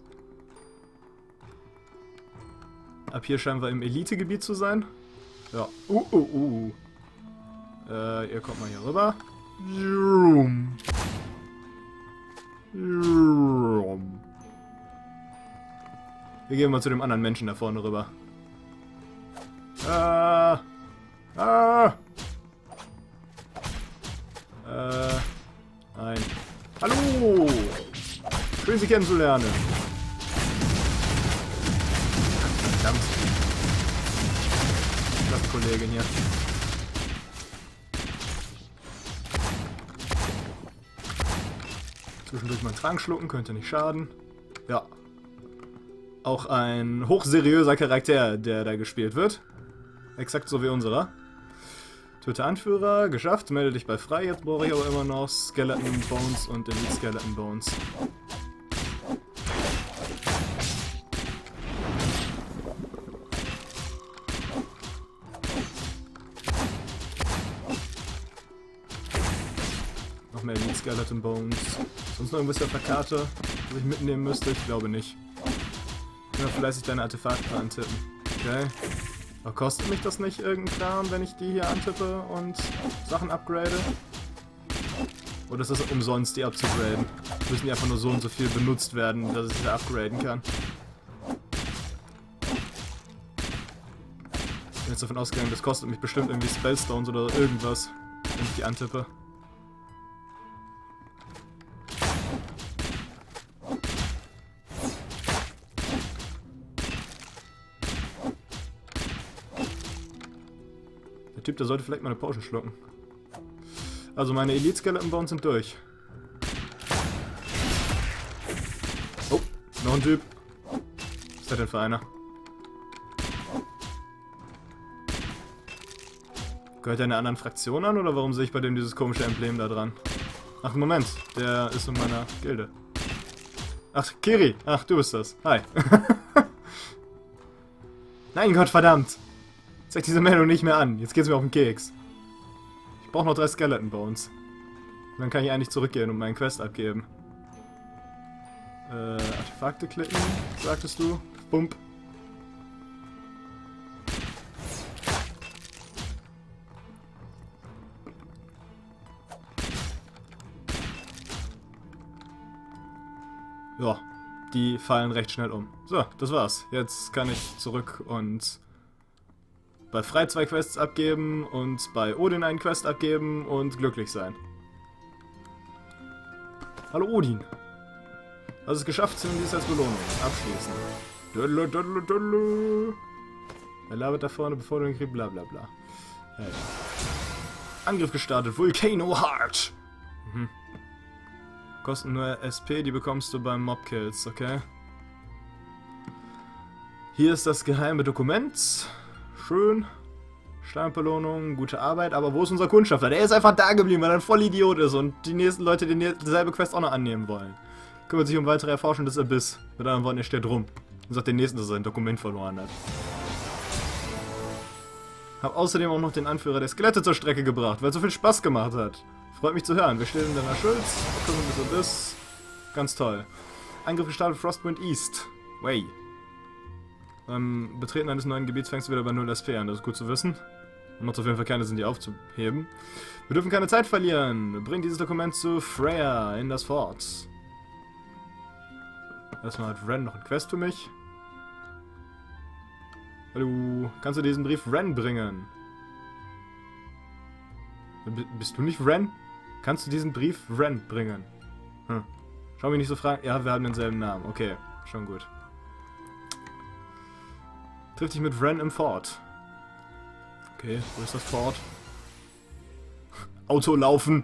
Ab hier scheinen wir im Elite-Gebiet zu sein. Ja. Uh, uh, uh. Äh, ihr kommt mal hier rüber. Wir gehen mal zu dem anderen Menschen da vorne rüber. Ah! Ah! Äh, nein. Hallo! Schön, Sie kennenzulernen. Verdammt. Das Kollegin hier. Zwischendurch mal einen Trank schlucken, könnte nicht schaden. Ja. Auch ein hochseriöser Charakter, der da gespielt wird. Exakt so wie unserer. Töte Anführer, geschafft, melde dich bei frei. Jetzt brauche ich aber immer noch Skeleton Bones und Elite Skeleton Bones. Noch mehr Elite Skeleton Bones. Sonst noch irgendwas auf der Karte, was ich mitnehmen müsste? Ich glaube nicht. Ich kann fleißig deine Artefakte antippen. Okay. Aber kostet mich das nicht irgendein Kram, wenn ich die hier antippe und Sachen upgrade? Oder ist das umsonst, die abzugraden? Müssen die einfach nur so und so viel benutzt werden, dass ich sie upgraden kann? Ich bin jetzt davon ausgegangen, das kostet mich bestimmt irgendwie Spellstones oder irgendwas, wenn ich die antippe. Typ, der sollte vielleicht mal eine Potion schlucken. Also meine Elite-Skeleton Bones sind durch. Oh, noch ein Typ. Was ist das denn für einer? Gehört er einer anderen Fraktion an oder warum sehe ich bei dem dieses komische Emblem da dran? Ach, Moment, der ist in meiner Gilde. Ach, Kiri, ach, du bist das. Hi. [laughs] Nein, Gott verdammt. Zeig diese Meldung nicht mehr an. Jetzt geht's mir auf den Keks. Ich brauche noch drei Skeleton Bones. dann kann ich eigentlich zurückgehen und meinen Quest abgeben. Äh, Artefakte klicken, sagtest du? Bump. Ja, die fallen recht schnell um. So, das war's. Jetzt kann ich zurück und bei Frei zwei Quests abgeben und bei Odin einen Quest abgeben und glücklich sein. Hallo Odin. Hast es geschafft, dies als Belohnung. Abschließen. Dödle, dödle, dödle. Er labert da vorne, bevor du ihn kriegst, bla bla bla. Hey. Angriff gestartet, Volcano Heart. Mhm. Kosten nur SP, die bekommst du beim Mobkills, okay? Hier ist das geheime Dokument. Schön. Sternbelohnung, gute Arbeit, aber wo ist unser Kundschafter? Der ist einfach da geblieben, weil er ein Vollidiot ist und die nächsten Leute die dieselbe Quest auch noch annehmen wollen. Kümmert sich um weitere Erforschung des Abyss. Mit anderen Worten, er steht rum. Und sagt den nächsten, dass er sein Dokument verloren hat. Hab außerdem auch noch den Anführer der Skelette zur Strecke gebracht, weil es so viel Spaß gemacht hat. Freut mich zu hören. Wir stehen in deiner Schulz, kümmern des Abyss. Ganz toll. Angriff gestartet Frostpoint East. Way. Beim Betreten eines neuen Gebiets fängst du wieder bei 0 SP an, das ist gut zu wissen. Macht auf jeden Fall keine Sinn, die aufzuheben. Wir dürfen keine Zeit verlieren. Bring dieses Dokument zu Freya in das Fort. Erstmal hat Ren noch ein Quest für mich. Hallo, kannst du diesen Brief Ren bringen? B bist du nicht Ren? Kannst du diesen Brief Ren bringen? Hm. Schau mich nicht so fragen. Ja, wir haben denselben Namen. Okay, schon gut. Triff dich mit Ren im Fort. Okay, wo ist das Fort? Auto laufen.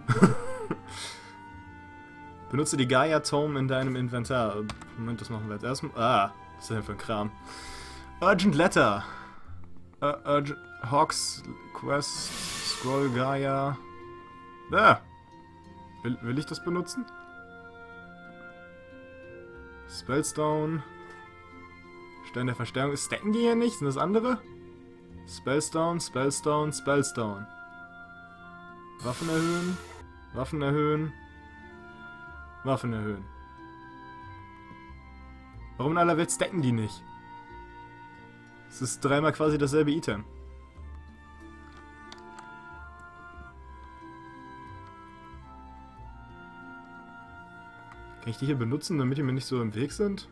[laughs] Benutze die Gaia Tome in deinem Inventar. Moment, das machen wir jetzt erstmal. Ah, was ist denn für ein Kram? Urgent Letter. Uh, Urgent Hawks Quest Scroll Gaia. Ah. Will, will ich das benutzen? Spellstone. Stein der Verstärkung. Stacken die hier nicht? Sind das andere? Spellstone, Spellstone, Spellstone. Waffen erhöhen. Waffen erhöhen. Waffen erhöhen. Warum in aller Welt stacken die nicht? Es ist dreimal quasi dasselbe Item. Kann ich die hier benutzen, damit die mir nicht so im Weg sind?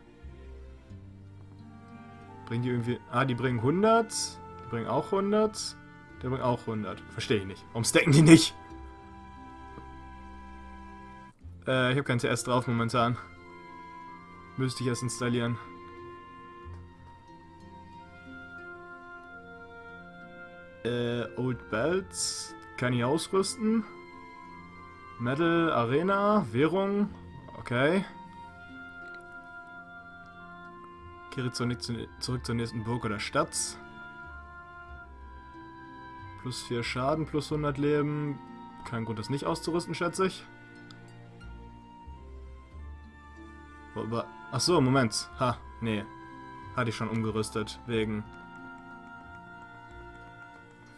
Bringen die irgendwie... Ah, die bringen 100. Die bringen auch 100. Der bringt auch 100. Verstehe ich nicht. Warum stacken die nicht? Äh, ich habe kein CS drauf momentan. Müsste ich erst installieren. Äh, Old Belts kann ich ausrüsten. Metal Arena, Währung, okay. Kehre zurück, zur nächsten Burg oder Stadt. Plus 4 Schaden, plus 100 Leben. Kein Grund, das nicht auszurüsten, schätze ich. Aber, ach so, Moment. Ha, nee. Hatte ich schon umgerüstet, wegen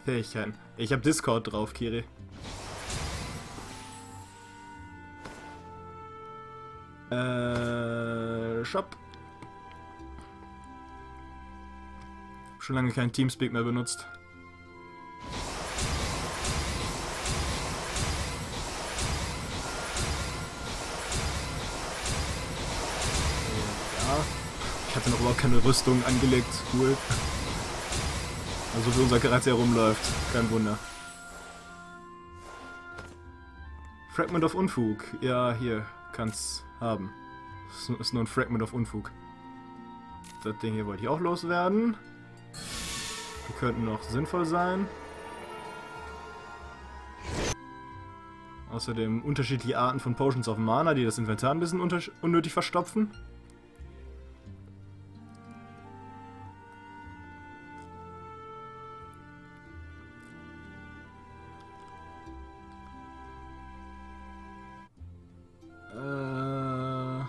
Fähigkeiten. Ich habe Discord drauf, Kiri. Äh, Shop. Schon lange kein Teamspeak mehr benutzt. Ja. Ich hatte noch überhaupt keine Rüstung angelegt. Cool. Also wie unser Charakter rumläuft. Kein Wunder. Fragment of Unfug. Ja, hier. Kann's haben. Ist nur ein Fragment of Unfug. Das Ding hier wollte ich auch loswerden. Die könnten noch sinnvoll sein. Außerdem unterschiedliche Arten von Potions of Mana, die das Inventar ein bisschen unnötig verstopfen. Äh,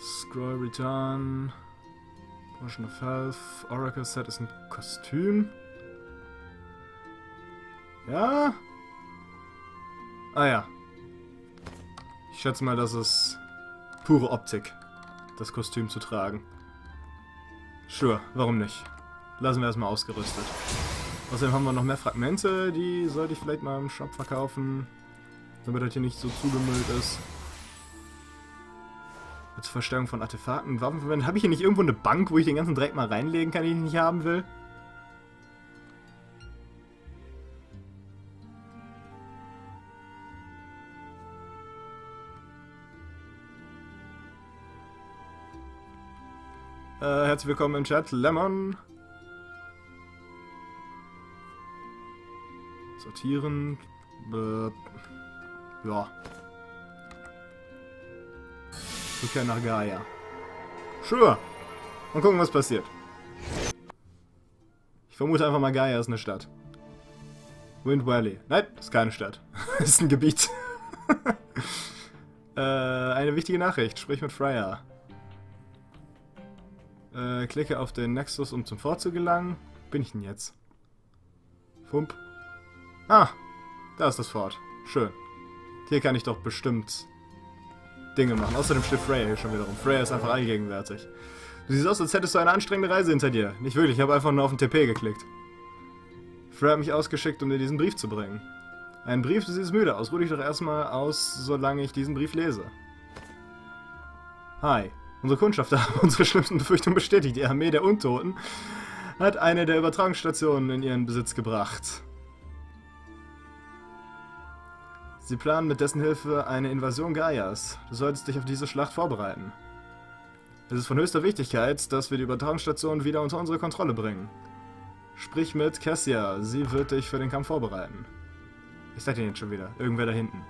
Scroll Return. Potion of Health. Oracle Set ist ein Kostüm. Ja. Ah ja. Ich schätze mal, das ist pure Optik, das Kostüm zu tragen. Sure, warum nicht? Lassen wir erstmal ausgerüstet. Außerdem haben wir noch mehr Fragmente, die sollte ich vielleicht mal im Shop verkaufen, damit das hier nicht so zugemüllt ist. Zur Verstärkung von Artefakten, Waffen verwenden. Habe ich hier nicht irgendwo eine Bank, wo ich den ganzen Dreck mal reinlegen kann, den ich nicht haben will? Äh, herzlich willkommen im Chat, Lemon. Sortieren. Äh, ja. Rückkehr nach Gaia. Sure. Mal gucken, was passiert. Ich vermute einfach mal, Gaia ist eine Stadt. Wind Valley. Nein, ist keine Stadt. [laughs] ist ein Gebiet. [laughs] äh, eine wichtige Nachricht. Sprich mit Freya. Äh, klicke auf den Nexus, um zum Fort zu gelangen. Bin ich denn jetzt? Fump. Ah, da ist das Fort. Schön. Hier kann ich doch bestimmt Dinge machen. Außerdem steht Freya hier schon wieder rum. Freya ist einfach allgegenwärtig. Du siehst aus, als hättest du eine anstrengende Reise hinter dir. Nicht wirklich, ich habe einfach nur auf den TP geklickt. Freya hat mich ausgeschickt, um dir diesen Brief zu bringen. Ein Brief, du siehst müde aus. Ruh dich doch erstmal aus, solange ich diesen Brief lese. Hi. Unsere Kundschafter haben [laughs] unsere schlimmsten Befürchtungen bestätigt. Die Armee der Untoten hat eine der Übertragungsstationen in ihren Besitz gebracht. Sie planen mit dessen Hilfe eine Invasion Gaias. Du solltest dich auf diese Schlacht vorbereiten. Es ist von höchster Wichtigkeit, dass wir die Übertragungsstation wieder unter unsere Kontrolle bringen. Sprich mit Cassia, sie wird dich für den Kampf vorbereiten. Ich sag dir jetzt schon wieder, irgendwer da hinten.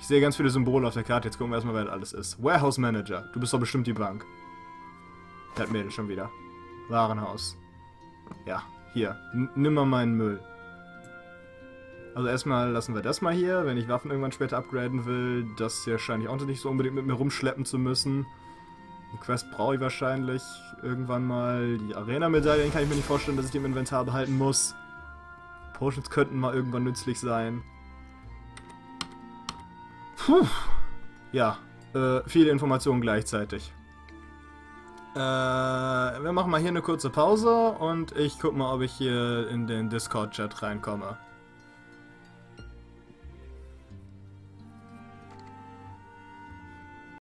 Ich sehe ganz viele Symbole auf der Karte, jetzt gucken wir erstmal, wer das alles ist. Warehouse Manager, du bist doch bestimmt die Bank. Das Mädel schon wieder. Warenhaus. Ja, hier, N nimm mal meinen Müll. Also erstmal lassen wir das mal hier, wenn ich Waffen irgendwann später upgraden will. Das hier scheine ich auch nicht so unbedingt mit mir rumschleppen zu müssen. Eine Quest brauche ich wahrscheinlich irgendwann mal. Die Arena-Medaillen kann ich mir nicht vorstellen, dass ich die im Inventar behalten muss. Potions könnten mal irgendwann nützlich sein. Puh. Ja, äh, viele Informationen gleichzeitig. Äh, wir machen mal hier eine kurze Pause und ich guck mal, ob ich hier in den Discord-Chat reinkomme.